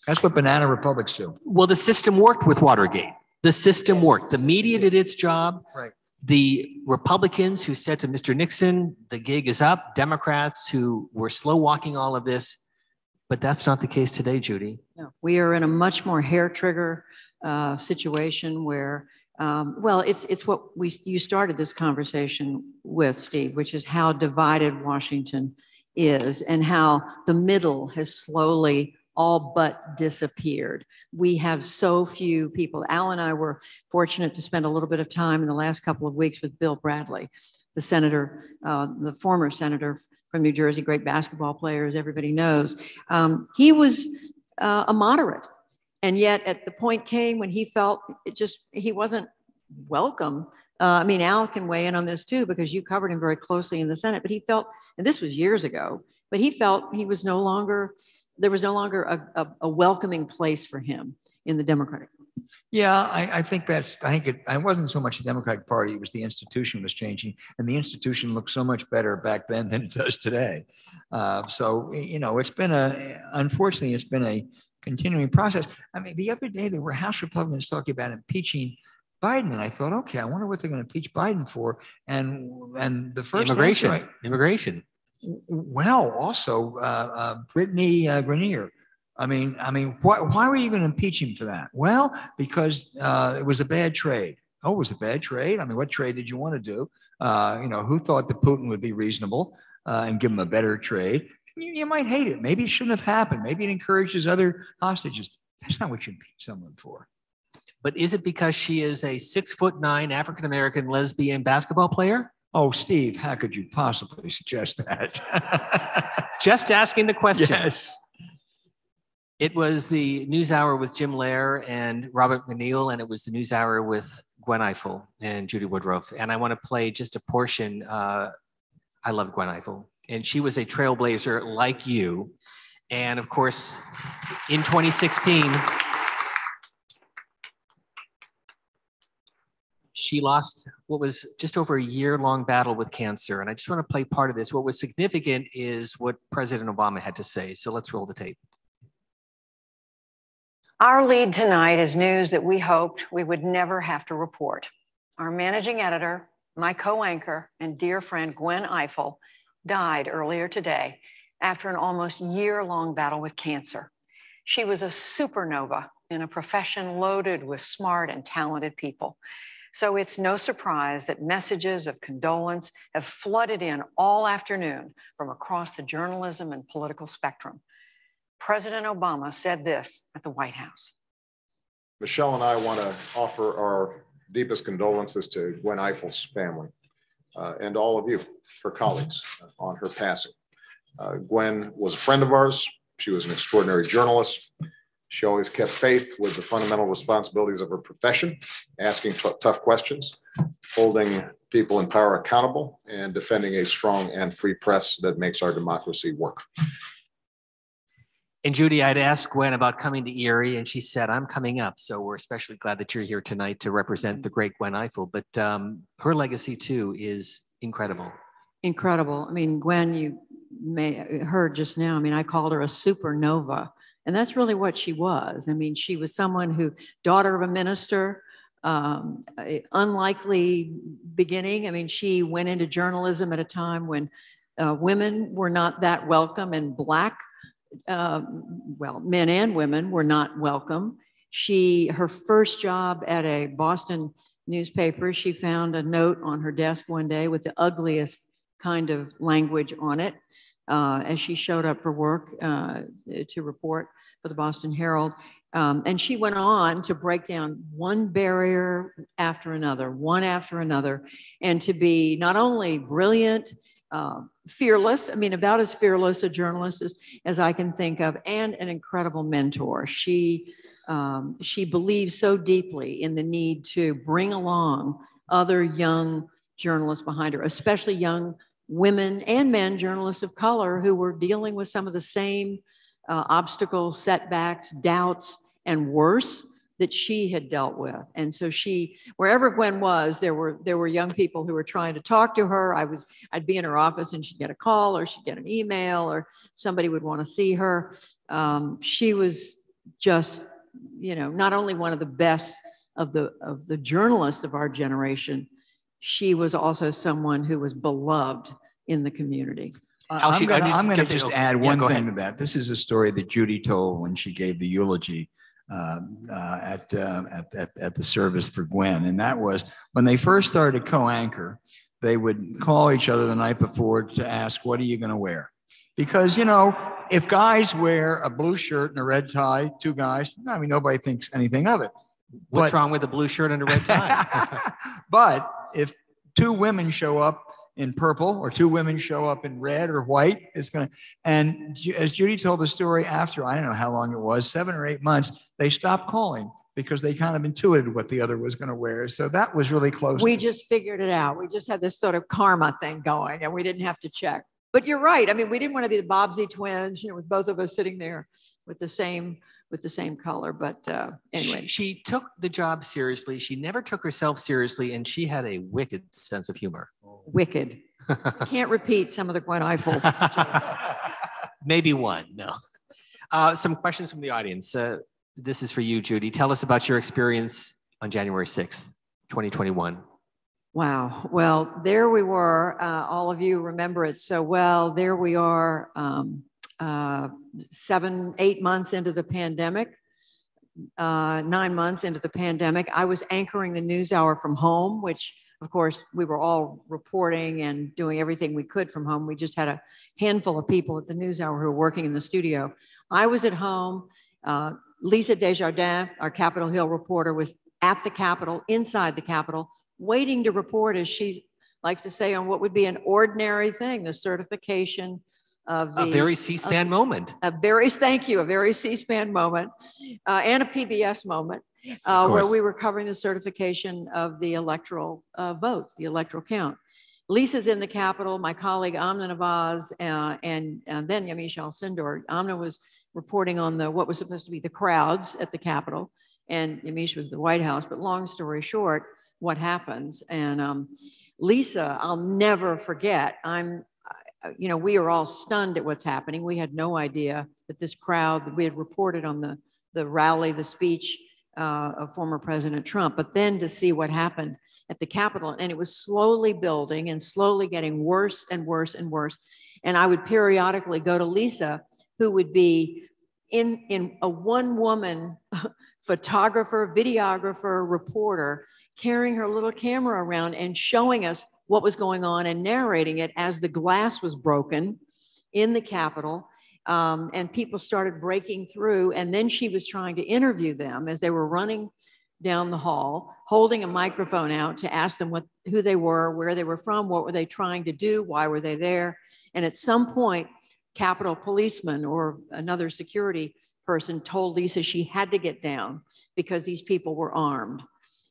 That's what banana republics do. Well, the system worked with Watergate. The system worked. The media did its job. Right. The Republicans who said to Mr. Nixon, the gig is up, Democrats who were slow walking all of this, but that's not the case today, Judy. No, we are in a much more hair trigger uh, situation where, um, well, it's it's what we you started this conversation with, Steve, which is how divided Washington is and how the middle has slowly all but disappeared. We have so few people. Al and I were fortunate to spend a little bit of time in the last couple of weeks with Bill Bradley, the senator, uh, the former senator from New Jersey, great basketball player, as everybody knows. Um, he was uh, a moderate. And yet, at the point came when he felt it just, he wasn't welcome. Uh, I mean, Al can weigh in on this too, because you covered him very closely in the Senate, but he felt, and this was years ago, but he felt he was no longer, there was no longer a, a, a welcoming place for him in the Democratic yeah, I, I, think that's. I think it. I wasn't so much the Democratic Party; it was the institution was changing, and the institution looked so much better back then than it does today. Uh, so you know, it's been a. Unfortunately, it's been a continuing process. I mean, the other day there were House Republicans talking about impeaching Biden, and I thought, okay, I wonder what they're going to impeach Biden for. And and the first immigration, answer I, immigration. Well, also uh, uh, Brittney uh, Griner I mean, I mean, why, why were you going to impeach him for that? Well, because uh, it was a bad trade. Oh, it was a bad trade. I mean, what trade did you want to do? Uh, you know, who thought that Putin would be reasonable uh, and give him a better trade? You, you, might hate it. Maybe it shouldn't have happened. Maybe it encourages other hostages. That's not what you impeach someone for. But is it because she is a six foot nine African American lesbian basketball player? Oh, Steve, how could you possibly suggest that? Just asking the question. Yes. It was the News Hour with Jim Lehrer and Robert MacNeil, and it was the News Hour with Gwen Ifill and Judy Woodruff. And I want to play just a portion. Uh, I love Gwen Ifill, and she was a trailblazer like you. And of course, in 2016, she lost what was just over a year long battle with cancer. And I just want to play part of this. What was significant is what President Obama had to say. So let's roll the tape. Our lead tonight is news that we hoped we would never have to report. Our managing editor, my co anchor, and dear friend Gwen Ifill died earlier today after an almost year long battle with cancer. She was a supernova in a profession loaded with smart and talented people. So it's no surprise that messages of condolence have flooded in all afternoon from across the journalism and political spectrum. President Obama said this at the White House. Michelle and I want to offer our deepest condolences to Gwen Ifill's family uh, and all of you, her colleagues, uh, on her passing. Uh, Gwen was a friend of ours. She was an extraordinary journalist. She always kept faith with the fundamental responsibilities of her profession, asking tough questions. holding people in power accountable and defending a strong and free press that makes our democracy work. And Judy, I'd asked Gwen about coming to Erie, and she said, I'm coming up. So we're especially glad that you're here tonight to represent the great Gwen Ifill. But um, her legacy, too, is incredible. Incredible. I mean, Gwen, you may heard just now. I mean, I called her a supernova. And that's really what she was. I mean, she was someone who, daughter of a minister, um, unlikely beginning. I mean, she went into journalism at a time when uh, women were not that welcome and Black uh, well, men and women were not welcome. She, her first job at a Boston newspaper, she found a note on her desk one day with the ugliest kind of language on it uh, as she showed up for work uh, to report for the Boston Herald. Um, and she went on to break down one barrier after another, one after another, and to be not only brilliant uh, fearless. I mean, about as fearless a journalist as, as I can think of, and an incredible mentor. She um, she believes so deeply in the need to bring along other young journalists behind her, especially young women and men journalists of color who were dealing with some of the same uh, obstacles, setbacks, doubts, and worse that she had dealt with. And so she, wherever Gwen was, there were there were young people who were trying to talk to her. I was, I'd be in her office and she'd get a call or she'd get an email or somebody would want to see her. Um, she was just, you know, not only one of the best of the of the journalists of our generation, she was also someone who was beloved in the community. I'm going to just add one yeah, thing ahead. to that. This is a story that Judy told when she gave the eulogy um, uh, at, uh, at, at, at, the service for Gwen. And that was when they first started co anchor, they would call each other the night before to ask, What are you going to wear? Because, you know, if guys wear a blue shirt and a red tie, two guys, I mean, nobody thinks anything of it. What's but, wrong with a blue shirt and a red tie? but if two women show up in purple or two women show up in red or white. It's going to, and as Judy told the story after, I don't know how long it was, seven or eight months, they stopped calling because they kind of intuited what the other was going to wear. So that was really close. We just figured it out. We just had this sort of karma thing going and we didn't have to check. But you're right. I mean, we didn't want to be the Bobbsey twins, you know, with both of us sitting there with the same with the same color. But uh, anyway, she, she, took the job seriously. She never took herself seriously, and she had a wicked sense of humor. Wicked. can't repeat some of the Gwen Ifill. Maybe one. No. Uh, some questions from the audience. Uh, this is for you, Judy. Tell us about your experience on January 6th, 2021. Wow. Well, there we were. Uh, all of you remember it so well. There we are. Um, uh, seven, eight months into the pandemic, uh, nine months into the pandemic, I was anchoring the news hour from home, which of course we were all reporting and doing everything we could from home. We just had a handful of people at the news hour who were working in the studio. I was at home. Uh, Lisa Desjardins, our Capitol Hill reporter, was at the Capitol, inside the Capitol, waiting to report, as she likes to say, on what would be an ordinary thing, the certification of the a very C-SPAN moment. A very thank you, a very C-SPAN moment, uh, and a PBS moment, uh, where we were covering the certification of the electoral uh, vote, the electoral count. Lisa's in the Capitol. My colleague Amna Nawaz uh, and, and then Yamiche Alcindor. Amna was reporting on the what was supposed to be the crowds at the Capitol, and Yamiche was the White House. But long story short, what happens? And um, Lisa, I'll never forget. I'm you know, we are all stunned at what's happening. We had no idea that this crowd, we had reported on the, the rally, the speech uh, of former President Trump, but then to see what happened at the Capitol, and it was slowly building and slowly getting worse and worse and worse. And I would periodically go to Lisa, who would be in, in a one woman photographer, videographer, reporter, carrying her little camera around and showing us what was going on and narrating it as the glass was broken in the Capitol. Um, and people started breaking through. And then she was trying to interview them as they were running down the hall, holding a microphone out to ask them what, who they were, where they were from, what were they trying to do, why were they there. And at some point, Capitol policeman or another security person told Lisa she had to get down because these people were armed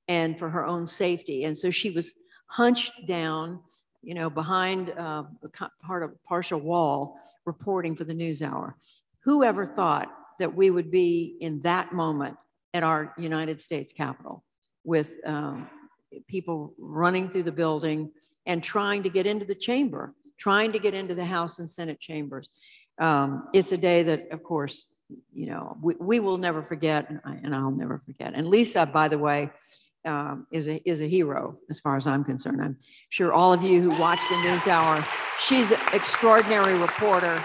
and for her own safety. And so she was hunched down, you know, behind uh, a part of partial wall, reporting for the news hour. Whoever thought that we would be in that moment at our United States Capitol with um, people running through the building and trying to get into the chamber, trying to get into the House and Senate chambers. Um, it's a day that, of course, you know, we, we will never forget, and, I, will never forget. And Lisa, by the way, um, is a is a hero as far as I'm concerned. I'm sure all of you who watch the News Hour, she's an extraordinary reporter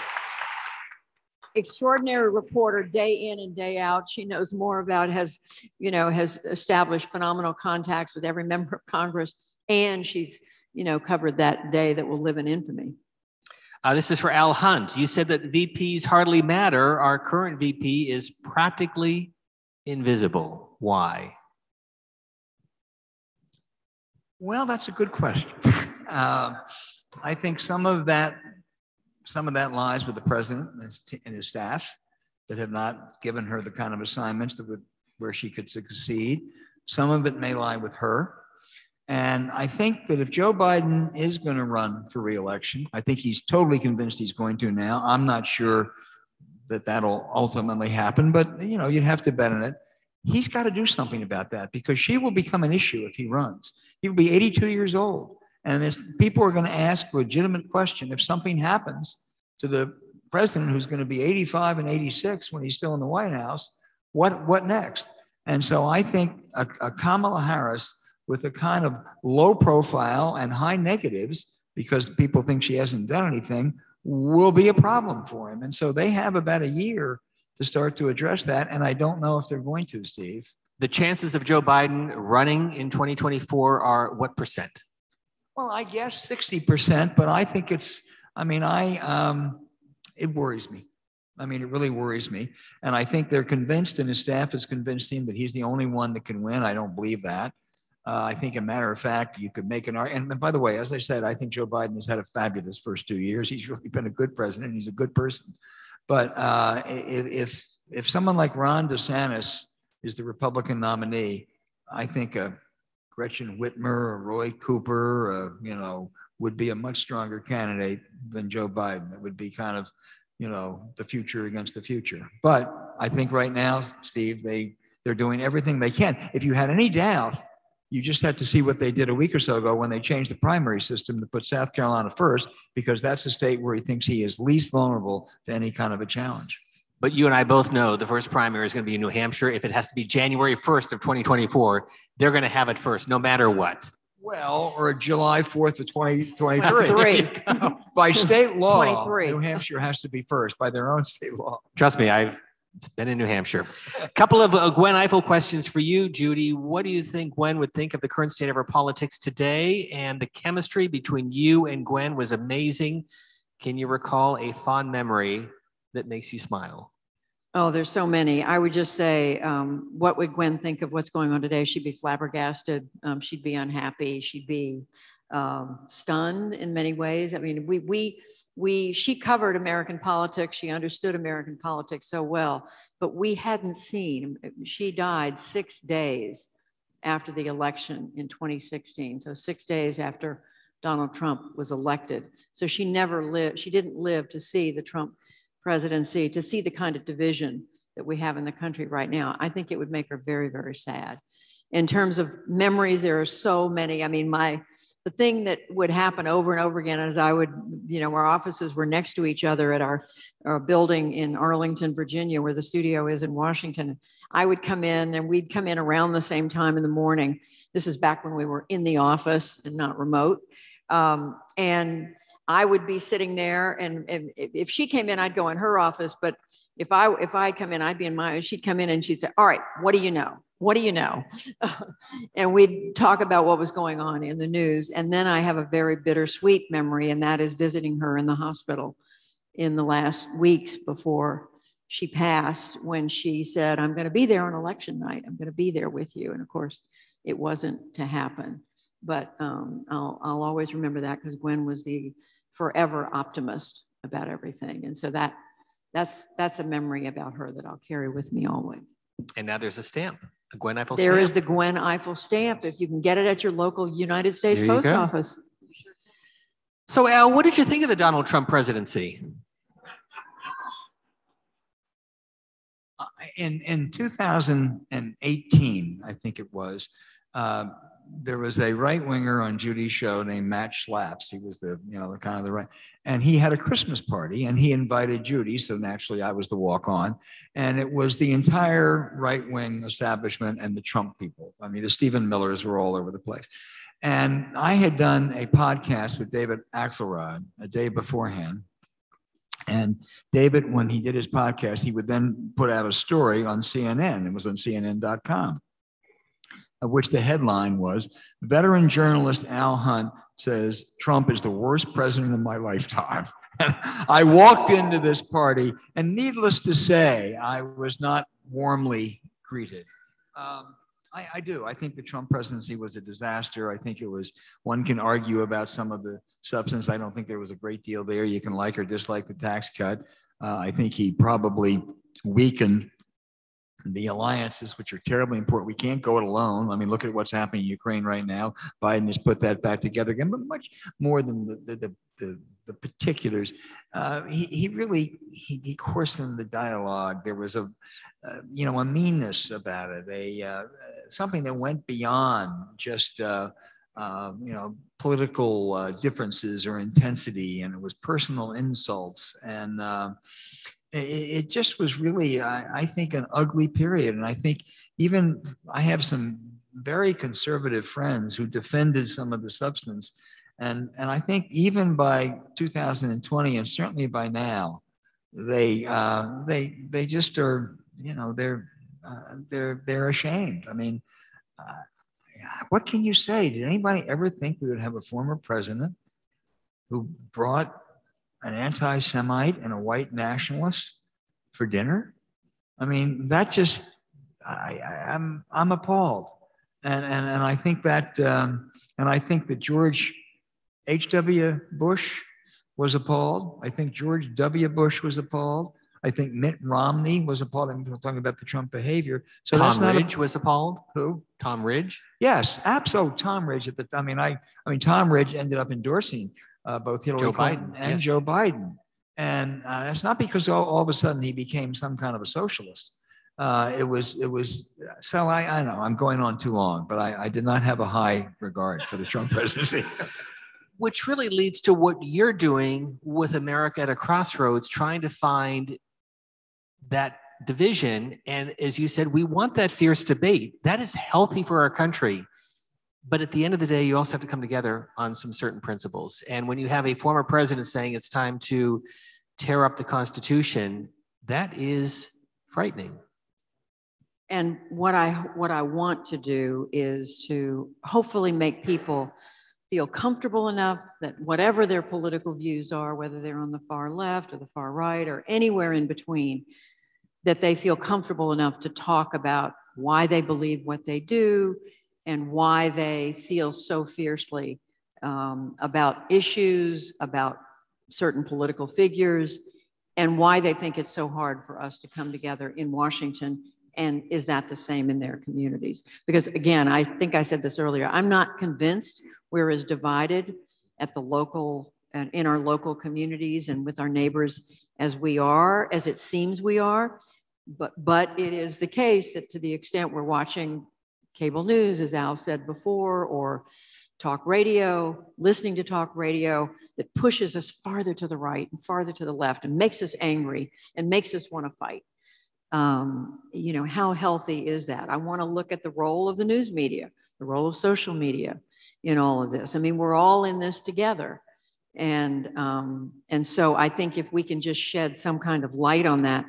extraordinary reporter day in and day out. She knows more about, has, you know, has established phenomenal contacts with every member of Congress. And she's, you know, covered that day that will live in infamy. Uh, this is for Al Hunt. You said that VPs hardly matter. Our current VP is practically invisible. Why? Well, that's a good question. uh, I think some of that some of that lies with the president and his, and his staff that have not given her the kind of assignments that would where she could succeed. Some of it may lie with her. And I think that if Joe Biden is going to run for reelection, I think he's totally convinced he's going to now. I'm not sure that that'll ultimately happen, but you know, you'd have to bet on it. He's got to do something about that because she will become an issue if he runs. He will be 82 years old. And there's, people are going to ask legitimate question if something happens to the president who's going to be 85 and 86 when he's still in the White House, what, what next? And so I think a, a Kamala Harris with a kind of low profile and high negatives because people think she hasn't done anything will be a problem for him. And so they have about a year to start to address that. And I don't know if they're going to, Steve. The chances of Joe Biden running in 2024 are what percent? Well, I guess 60%, but I think it's, I mean, I, um, it worries me. I mean, it really worries me. And I think they're convinced, and his staff is convinced him that he's the only one that can win. I don't believe that. Uh, I think, a matter of fact, you could make an argument. And by the way, as I said, I think Joe Biden has had a fabulous first two years. He's really been a good president. He's a good person. But uh, if if someone like Ron DeSantis is the Republican nominee, I think a Gretchen Whitmer or Roy Cooper, uh, you know, would be a much stronger candidate than Joe Biden. It would be kind of, you know, the future against the future. But I think right now, Steve, they they're doing everything they can. If you had any doubt, you just had to see what they did a week or so ago when they changed the primary system to put South Carolina first, because that's a state where he thinks he is least vulnerable to any kind of a challenge. But you and I both know the first primary is going to be in New Hampshire. If it has to be January 1st of 2024, they're going to have it first, no matter what. Well, or July 4th of 2023. by state law, New Hampshire has to be first by their own state law. Trust me, I've been in New Hampshire. A couple of uh, Gwen Ifill questions for you, Judy. What do you think Gwen would think of the current state of our politics today? And the chemistry between you and Gwen was amazing. Can you recall a fond memory that makes you smile? Oh, there's so many. I would just say, um, what would Gwen think of what's going on today? She'd be flabbergasted. Um, she'd be unhappy. She'd be um, stunned in many ways. I mean, we we we she covered American politics. She understood American politics so well, but we hadn't seen. She died six days after the election in 2016. So six days after Donald Trump was elected. So she never lived. She didn't live to see the Trump presidency to see the kind of division that we have in the country right now, I think it would make her very, very sad. In terms of memories, there are so many. I mean, my the thing that would happen over and over again is I would, you know, our offices were next to each other at our, our building in Arlington, Virginia, where the studio is in Washington. I would come in and we'd come in around the same time in the morning. This is back when we were in the office and not remote. Um, and I would be sitting there, and, and, if she came in, I'd go in her office. But if I if I'd come in, I'd be in my. She'd come in and she'd say, "All right, what do you know? What do you know?" and we'd talk about what was going on in the news. And then I have a very bittersweet memory, and that is visiting her in the hospital in the last weeks before she passed, when she said, "I'm going to be there on election night. I'm going to be there with you." And of course, it wasn't to happen. But um, I'll, I'll always remember that because Gwen was the forever optimist about everything. And so that that's that's a memory about her that I'll carry with me always. And now there's a stamp. The Gwen Ifill stamp. There is the Gwen Ifill stamp. If you can get it at your local United States Post go. Office. So, Al, what did you think of the Donald Trump presidency? In in 2018, I think it was, uh, there was a right winger on Judy's show named Matt Schlapp. He was the you know the kind of the right, and he had a Christmas party, and he invited Judy. So naturally, I was the walk on, and it was the entire right wing establishment and the Trump people. I mean, the Stephen Millers were all over the place. And I had done a podcast with David Axelrod a day beforehand. And David, when he did his podcast, he would then put out a story on CNN. It was on CNN.com, of which the headline was Veteran journalist Al Hunt says Trump is the worst president of my lifetime. I walked into this party, and needless to say, I was not warmly greeted. Um, I, I do. I think the Trump presidency was a disaster. I think it was, one can argue about some of the substance. I don't think there was a great deal there. You can like or dislike the tax cut. Uh, I think he probably weakened the alliances, which are terribly important. We can't go it alone. I mean, look at what's happening in Ukraine right now. Biden has put that back together again, but much more than the, the, the, the the particulars. Uh, he, he really he, he coarsened the dialogue. There was a uh, you know a meanness about it, a uh, something that went beyond just uh, uh, you know political uh, differences or intensity, and it was personal insults, and uh, it, it just was really I, I think an ugly period. And I think even I have some very conservative friends who defended some of the substance. And, and I think even by 2020 and certainly by now, they uh, they they just are you know they're uh, they're they're ashamed. I mean, uh, what can you say? Did anybody ever think we would have a former president who brought an anti-Semite and a white nationalist for dinner? I mean, that just I, I I'm I'm appalled, and and and I think that um, and I think that George H.W. Bush was appalled. I think George W. Bush was appalled. I think Mitt Romney was appalled. I'm talking about the Trump behavior. So that's Tom not a- Ridge was appalled. who? Tom Ridge. Yes, absolutely. Tom Ridge at the. I mean, I. I mean, Tom Ridge ended up endorsing uh, both Hillary Joe Clinton Biden, and yes. Joe Biden, and uh, it's not because all, all of a sudden he became some kind of a socialist. Uh, it was. It was. So I. I know I'm going on too long, but I, I did not have a high regard for the Trump presidency. which really leads to what you're doing with America at a crossroads, trying to find that division. And as you said, we want that fierce debate. That is healthy for our country. But at the end of the day, you also have to come together on some certain principles. And when you have a former president saying it's time to tear up the Constitution, that is frightening. And what I what I want to do is to hopefully make people feel comfortable enough that whatever their political views are, whether they're on the far left or the far right or anywhere in between, that they feel comfortable enough to talk about why they believe what they do and why they feel so fiercely um, about issues, about certain political figures, and why they think it's so hard for us to come together in Washington. And is that the same in their communities? Because again, I think I said this earlier, I'm not convinced we're as divided at the local and in our local communities and with our neighbors as we are, as it seems we are. But, but it is the case that to the extent we're watching cable news, as Al said before, or talk radio, listening to talk radio that pushes us farther to the right and farther to the left and makes us angry and makes us want to fight. Um, you know, how healthy is that? I want to look at the role of the news media, the role of social media in all of this. I mean, we're all in this together. And, um, and so I think if we can just shed some kind of light on that,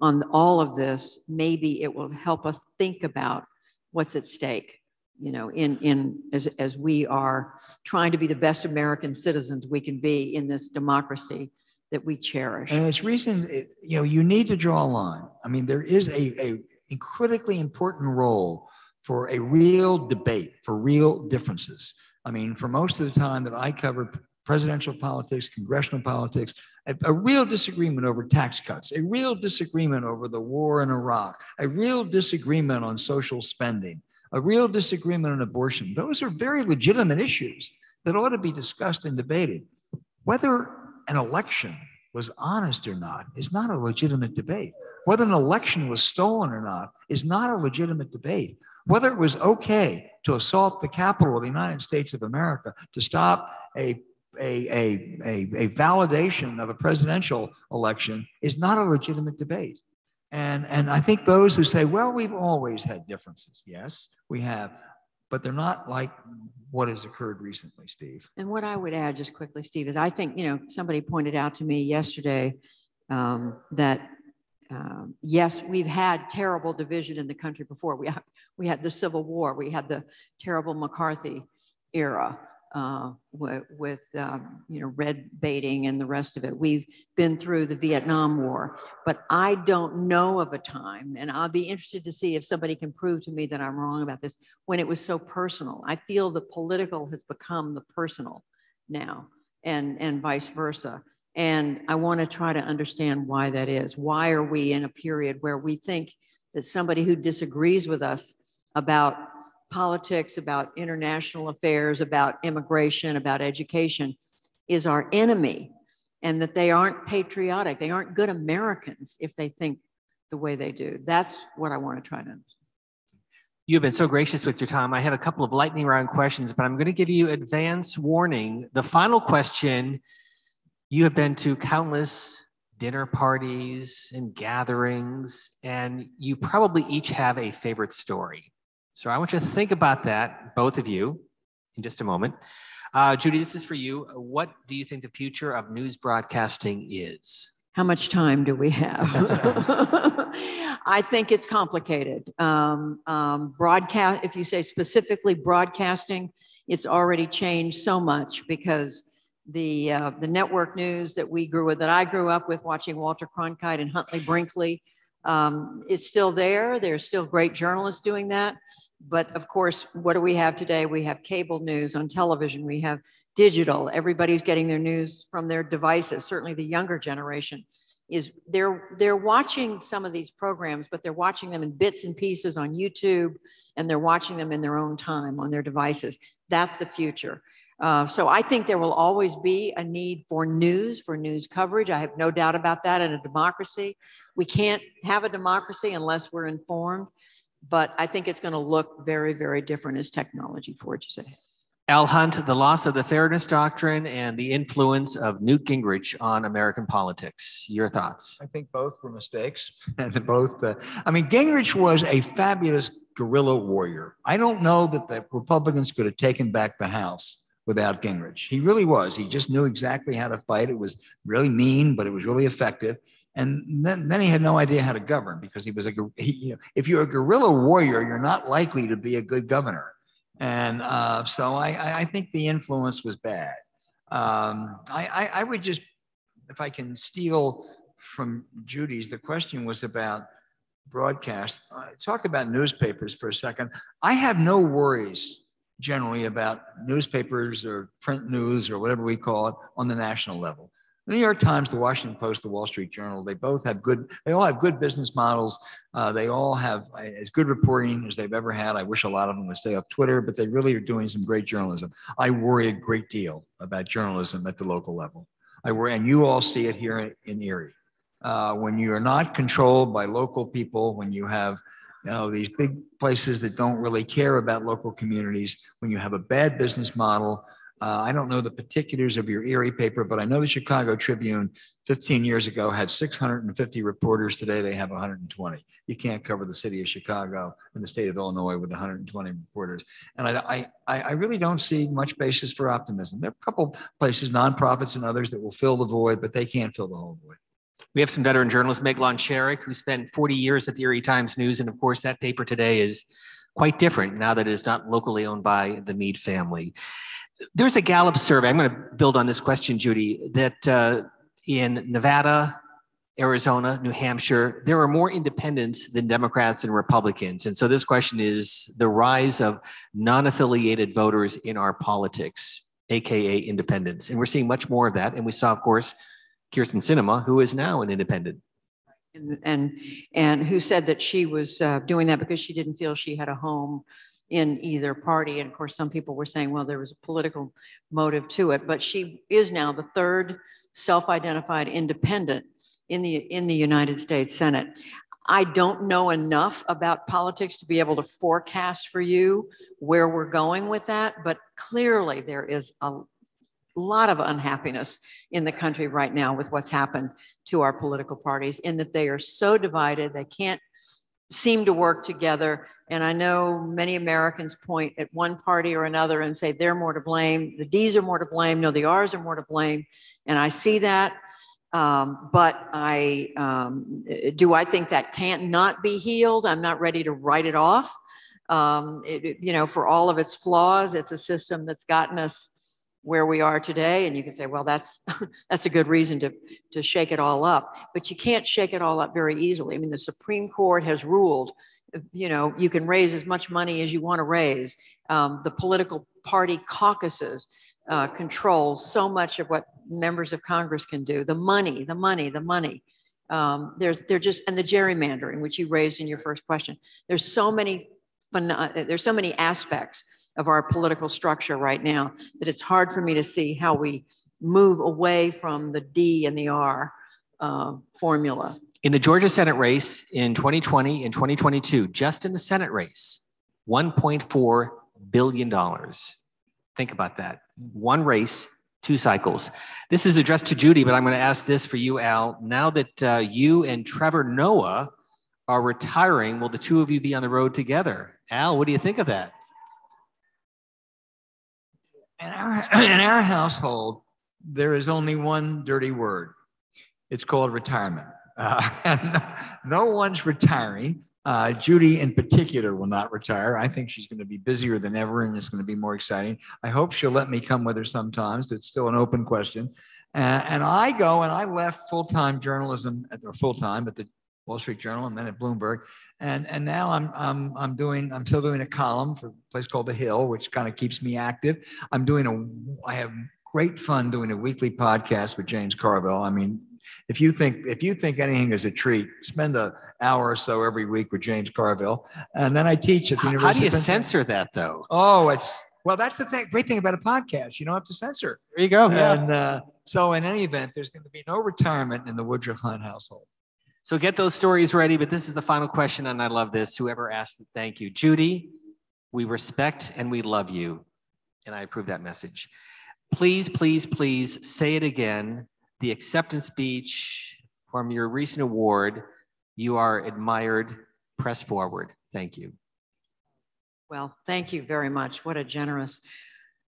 on all of this, maybe it will help us think about what's at stake, you know, in, in as, as we are trying to be the best American citizens we can be in this democracy that we cherish. And it's reason, you know, you need to draw a line. I mean, there is a, a critically important role for a real debate, for real differences. I mean, for most of the time that I covered presidential politics, congressional politics, a, a, real disagreement over tax cuts, a real disagreement over the war in Iraq, a real disagreement on social spending, a real disagreement on abortion. Those are very legitimate issues that ought to be discussed and debated. Whether an election was honest or not is not a legitimate debate. Whether an election was stolen or not is not a legitimate debate. Whether it was okay to assault the Capitol of the United States of America to stop a, a, a, a, a validation of a presidential election is not a legitimate debate. And, and I think those who say, well, we've always had differences. Yes, we have, but they're not like what has occurred recently, Steve. And what I would add just quickly, Steve, is I think, you know, somebody pointed out to me yesterday um, that um, yes, we've had terrible division in the country before. We, we had the Civil War, we had the terrible McCarthy era uh, with, um, you know, red baiting and the rest of it. We've been through the Vietnam War, but I don't know of a time, and I'll be interested to see if somebody can prove to me that I'm wrong about this, when it was so personal. I feel the political has become the personal now and, and vice versa. And I want to try to understand why that is. Why are we in a period where we think that somebody who disagrees with us about politics, about international affairs, about immigration, about education is our enemy, and that they aren't patriotic. They aren't good Americans if they think the way they do. That's what I want to try to. You've been so gracious with your time. I have a couple of lightning round questions, but I'm going to give you advance warning. The final question you have been to countless dinner parties and gatherings, and you probably each have a favorite story. So I want you to think about that, both of you, in just a moment. Uh, Judy, this is for you. What do you think the future of news broadcasting is? How much time do we have? I think it's complicated. Um, um, broadcast, if you say specifically broadcasting, it's already changed so much because the uh, the network news that we grew with, that I grew up with, watching Walter Cronkite and Huntley Brinkley, um, it's still there. There's still great journalists doing that. But of course, what do we have today? We have cable news on television. We have digital. Everybody's getting their news from their devices. Certainly the younger generation is they're they're watching some of these programs, but they're watching them in bits and pieces on YouTube and they're watching them in their own time on their devices. That's the future. Uh, so I think there will always be a need for news, for news coverage. I have no doubt about that in a democracy. We can't have a democracy unless we're informed, but I think it's going to look very, very different as technology forges ahead. Al Hunt, the loss of the Fairness Doctrine and the influence of Newt Gingrich on American politics. Your thoughts? I think both were mistakes. and both, uh, I mean, Gingrich was a fabulous guerrilla warrior. I don't know that the Republicans could have taken back the House without Gingrich. He really was. He just knew exactly how to fight. It was really mean, but it was really effective. And then, then he had no idea how to govern because he was a, he, you know, if you're a guerrilla warrior, you're not likely to be a good governor. And uh, so I, I think the influence was bad. Um, I, I, I would just, if I can steal from Judy's, the question was about broadcast. Uh, talk about newspapers for a second. I have no worries generally about newspapers or print news or whatever we call it on the national level. The New York Times, the Washington Post, the Wall Street Journal, they both have good, they all have good business models. Uh, they all have as good reporting as they've ever had. I wish a lot of them would stay off Twitter, but they really are doing some great journalism. I worry a great deal about journalism at the local level. I worry, and you all see it here in Erie. Uh, when you are not controlled by local people, when you have know, these big places that don't really care about local communities, when you have a bad business model, uh, I don't know the particulars of your Erie paper, but I know the Chicago Tribune 15 years ago had 650 reporters. Today they have 120. You can't cover the city of Chicago and the state of Illinois with 120 reporters. And I, I, I really don't see much basis for optimism. There are a couple places, nonprofits and others, that will fill the void, but they can't fill the whole void. We have some veteran journalist, Meg Sherrick, who spent 40 years at the Erie Times News. And of course, that paper today is quite different now that it is not locally owned by the Mead family. There's a Gallup survey. I'm going to build on this question, Judy, that uh, in Nevada, Arizona, New Hampshire, there are more independents than Democrats and Republicans. And so this question is the rise of non affiliated voters in our politics. AKA independents. And we're seeing much more of that. And we saw, of course, Kyrsten Sinema, who is now an independent. And, and, and who said that she was uh, doing that because she didn't feel she had a home in either party. And of course, some people were saying, well, there was a political motive to it. But she is now the third self-identified independent in the in the United States Senate. I don't know enough about politics to be able to forecast for you where we're going with that, but clearly there is a lot of unhappiness in the country right now with what's happened to our political parties in that they are so divided, they can't seem to work together. And I know many Americans point at one party or another and say they're more to blame. The D's are more to blame. No, the R's are more to blame. And I see that. Um, but I um, do I think that can't not be healed? I'm not ready to write it off. Um, it, you know, for all of its flaws, it's a system that's gotten us where we are today. And you can say, well, that's that's a good reason to to shake it all up. But you can't shake it all up very easily. I mean, the Supreme Court has ruled. You know, you can raise as much money as you want to raise. Um, the political party caucuses uh, control so much of what members of Congress can do. The money, the money, the money. Um, there's they're just and the gerrymandering, which you raised in your first question. There's so many there's so many aspects of our political structure right now that it's hard for me to see how we move away from the D and the R uh, formula. In the Georgia Senate race in 2020 and 2022, just in the Senate race, $1.4 billion. Think about that. One race, two cycles. This is addressed to Judy, but I'm going to ask this for you, Al. Now that uh, you and Trevor Noah are retiring, will the two of you be on the road together? Al, what do you think of that? In our, in our household, there is only one dirty word. It's called retirement. Uh, no one's retiring. Uh, Judy, in particular, will not retire. I think she's going to be busier than ever and it's going to be more exciting. I hope she'll let me come with her sometimes. It's still an open question. Uh, and I go and I left full time journalism, at, or full time at the Wall Street Journal and then at Bloomberg. And, and now I'm, I'm, I'm doing, I'm still doing a column for a place called The Hill, which kind of keeps me active. I'm doing a, I have great fun doing a weekly podcast with James Carville. I mean, if you think if you think anything is a treat, spend an hour or so every week with James Carville, and then I teach at the how, University. How do you censor that though? Oh, it's well, that's the thing, great thing about a podcast. You don't have to censor. There you go. Yeah. And uh, so, in any event, there's going to be no retirement in the Woodruff Hunt household. So get those stories ready. But this is the final question, and I love this. Whoever asked it, thank you. Judy, we respect and we love you. And I approve that message. Please, please, please say it again. The acceptance speech from your recent award. You are admired. Press forward. Thank you. Well, thank you very much. What a generous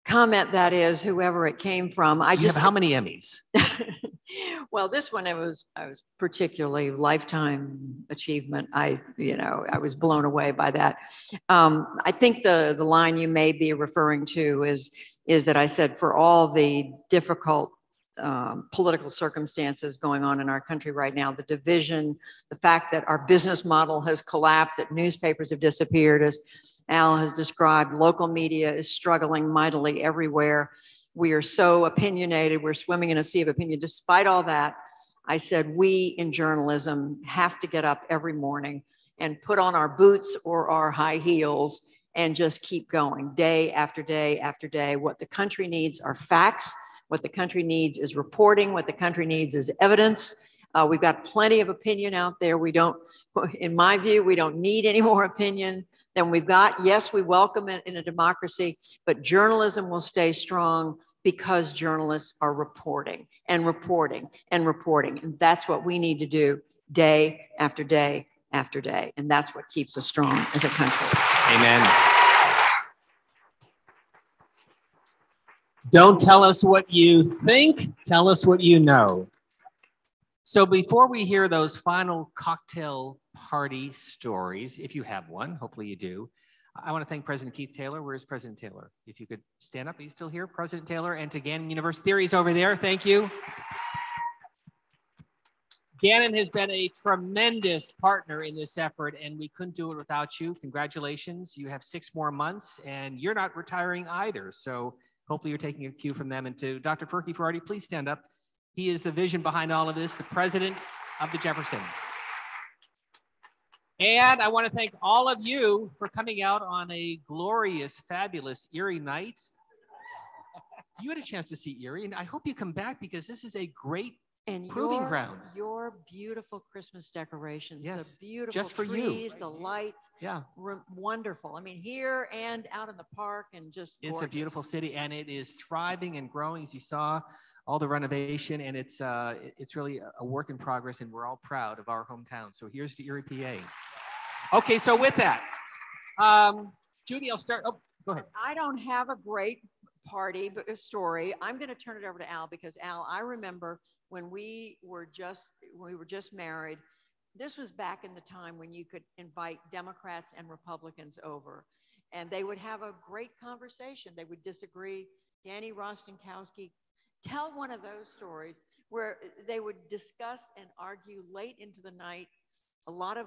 comment that is, whoever it came from. I you just how many Emmys? well, this one it was I was particularly lifetime achievement. I you know I was blown away by that. Um, I think the the line you may be referring to is is that I said for all the difficult um, political circumstances going on in our country right now, the division, the fact that our business model has collapsed, that newspapers have disappeared, as Al has described, local media is struggling mightily everywhere we are so opinionated, we're swimming in a sea of opinion. Despite all that, I said, we in journalism have to get up every morning and put on our boots or our high heels and just keep going day after day after day. What the country needs are facts. What the country needs is reporting. What the country needs is evidence. Uh, we've got plenty of opinion out there. We don't, in my view, we don't need any more opinion than we've got. Yes, we welcome it in a democracy, but journalism will stay strong because journalists are reporting and reporting and reporting. And that's what we need to do day after day after day. And that's what keeps us strong as a country. Amen. Don't tell us what you think, tell us what you know. So before we hear those final cocktail party stories, if you have one, hopefully you do, I want to thank President Keith Taylor. Where is President Taylor? If you could stand up, are you still here? President Taylor and to Gannon University Theories over there. Thank you. Gannon has been a tremendous partner in this effort, and we couldn't do it without you. Congratulations. You have six more months, and you're not retiring either. So Hopefully, you're taking a cue from them. And to Dr. Ferki Ferati, please stand up. He is the vision behind all of this, the president of the Jefferson. And I want to thank all of you for coming out on a glorious, fabulous Erie night. You had a chance to see Erie, and I hope you come back because this is a great and proving your, ground. Your beautiful Christmas decorations, Yes, the beautiful just for you. trees, the lights, Yeah. wonderful. I mean, here and out in the park, and just It's a beautiful city and it is thriving and growing as you saw all the renovation and it's uh, it's really a- a work in progress and we're all proud of our hometown. So here's to Erie, PA. Okay, so with that, um, Judy, I'll start. Oh, go ahead. I don't have a great party story. I'm going to turn it over to Al because Al, I remember when we were just when we were just married. This was back in the time when you could invite Democrats and Republicans over, and they would have a great conversation. They would disagree. Danny Rostenkowski, tell one of those stories where they would discuss and argue late into the night. A lot of,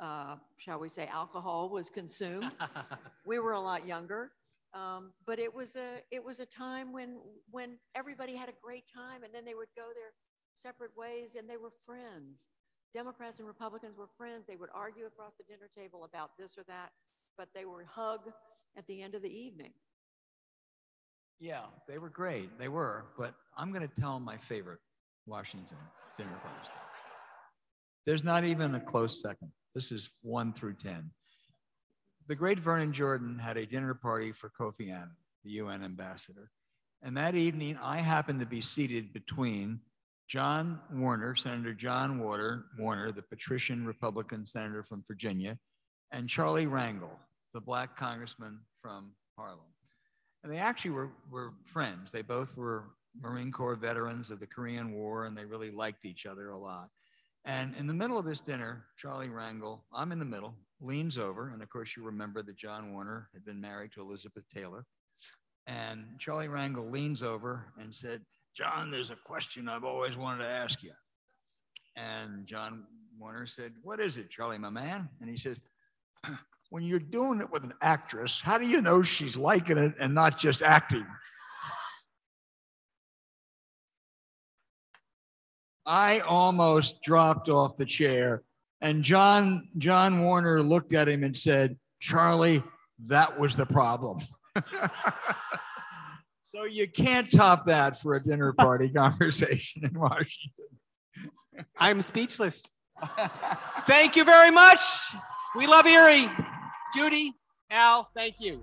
uh, shall we say, alcohol was consumed we were a lot younger um, but it was a it was a time when when everybody had a great time and then they would go their separate ways and they were friends democrats and republicans were friends they would argue across the dinner table about this or that but they would hug at the end of the evening Yeah, they were great. They were. But I'm going to tell my favorite Washington dinner party. There's not even a close second. This is one through 10. The great Vernon Jordan had a dinner party for Kofi Annan, the UN ambassador. And that evening, I happened to be seated between John Warner, Senator John Warner, Warner, the patrician Republican senator from Virginia, and Charlie Rangel, the black congressman from Harlem. And they actually were, were friends. They both were Marine Corps veterans of the Korean War, and they really liked each other a lot. And in the middle of this dinner, Charlie Rangel, I'm in the middle, leans over. And of course, you remember that John Warner had been married to Elizabeth Taylor. And Charlie Rangel leans over and said, John, there's a question I've always wanted to ask you. And John Warner said, What is it, Charlie, my man? And he says, When you're doing it with an actress, how do you know she's liking it and not just acting? I almost dropped off the chair. And John, John Warner looked at him and said, Charlie, that was the problem. so you can't top that for a dinner party conversation in Washington. I'm speechless. Thank you very much. We love Erie. Judy, Al, thank you.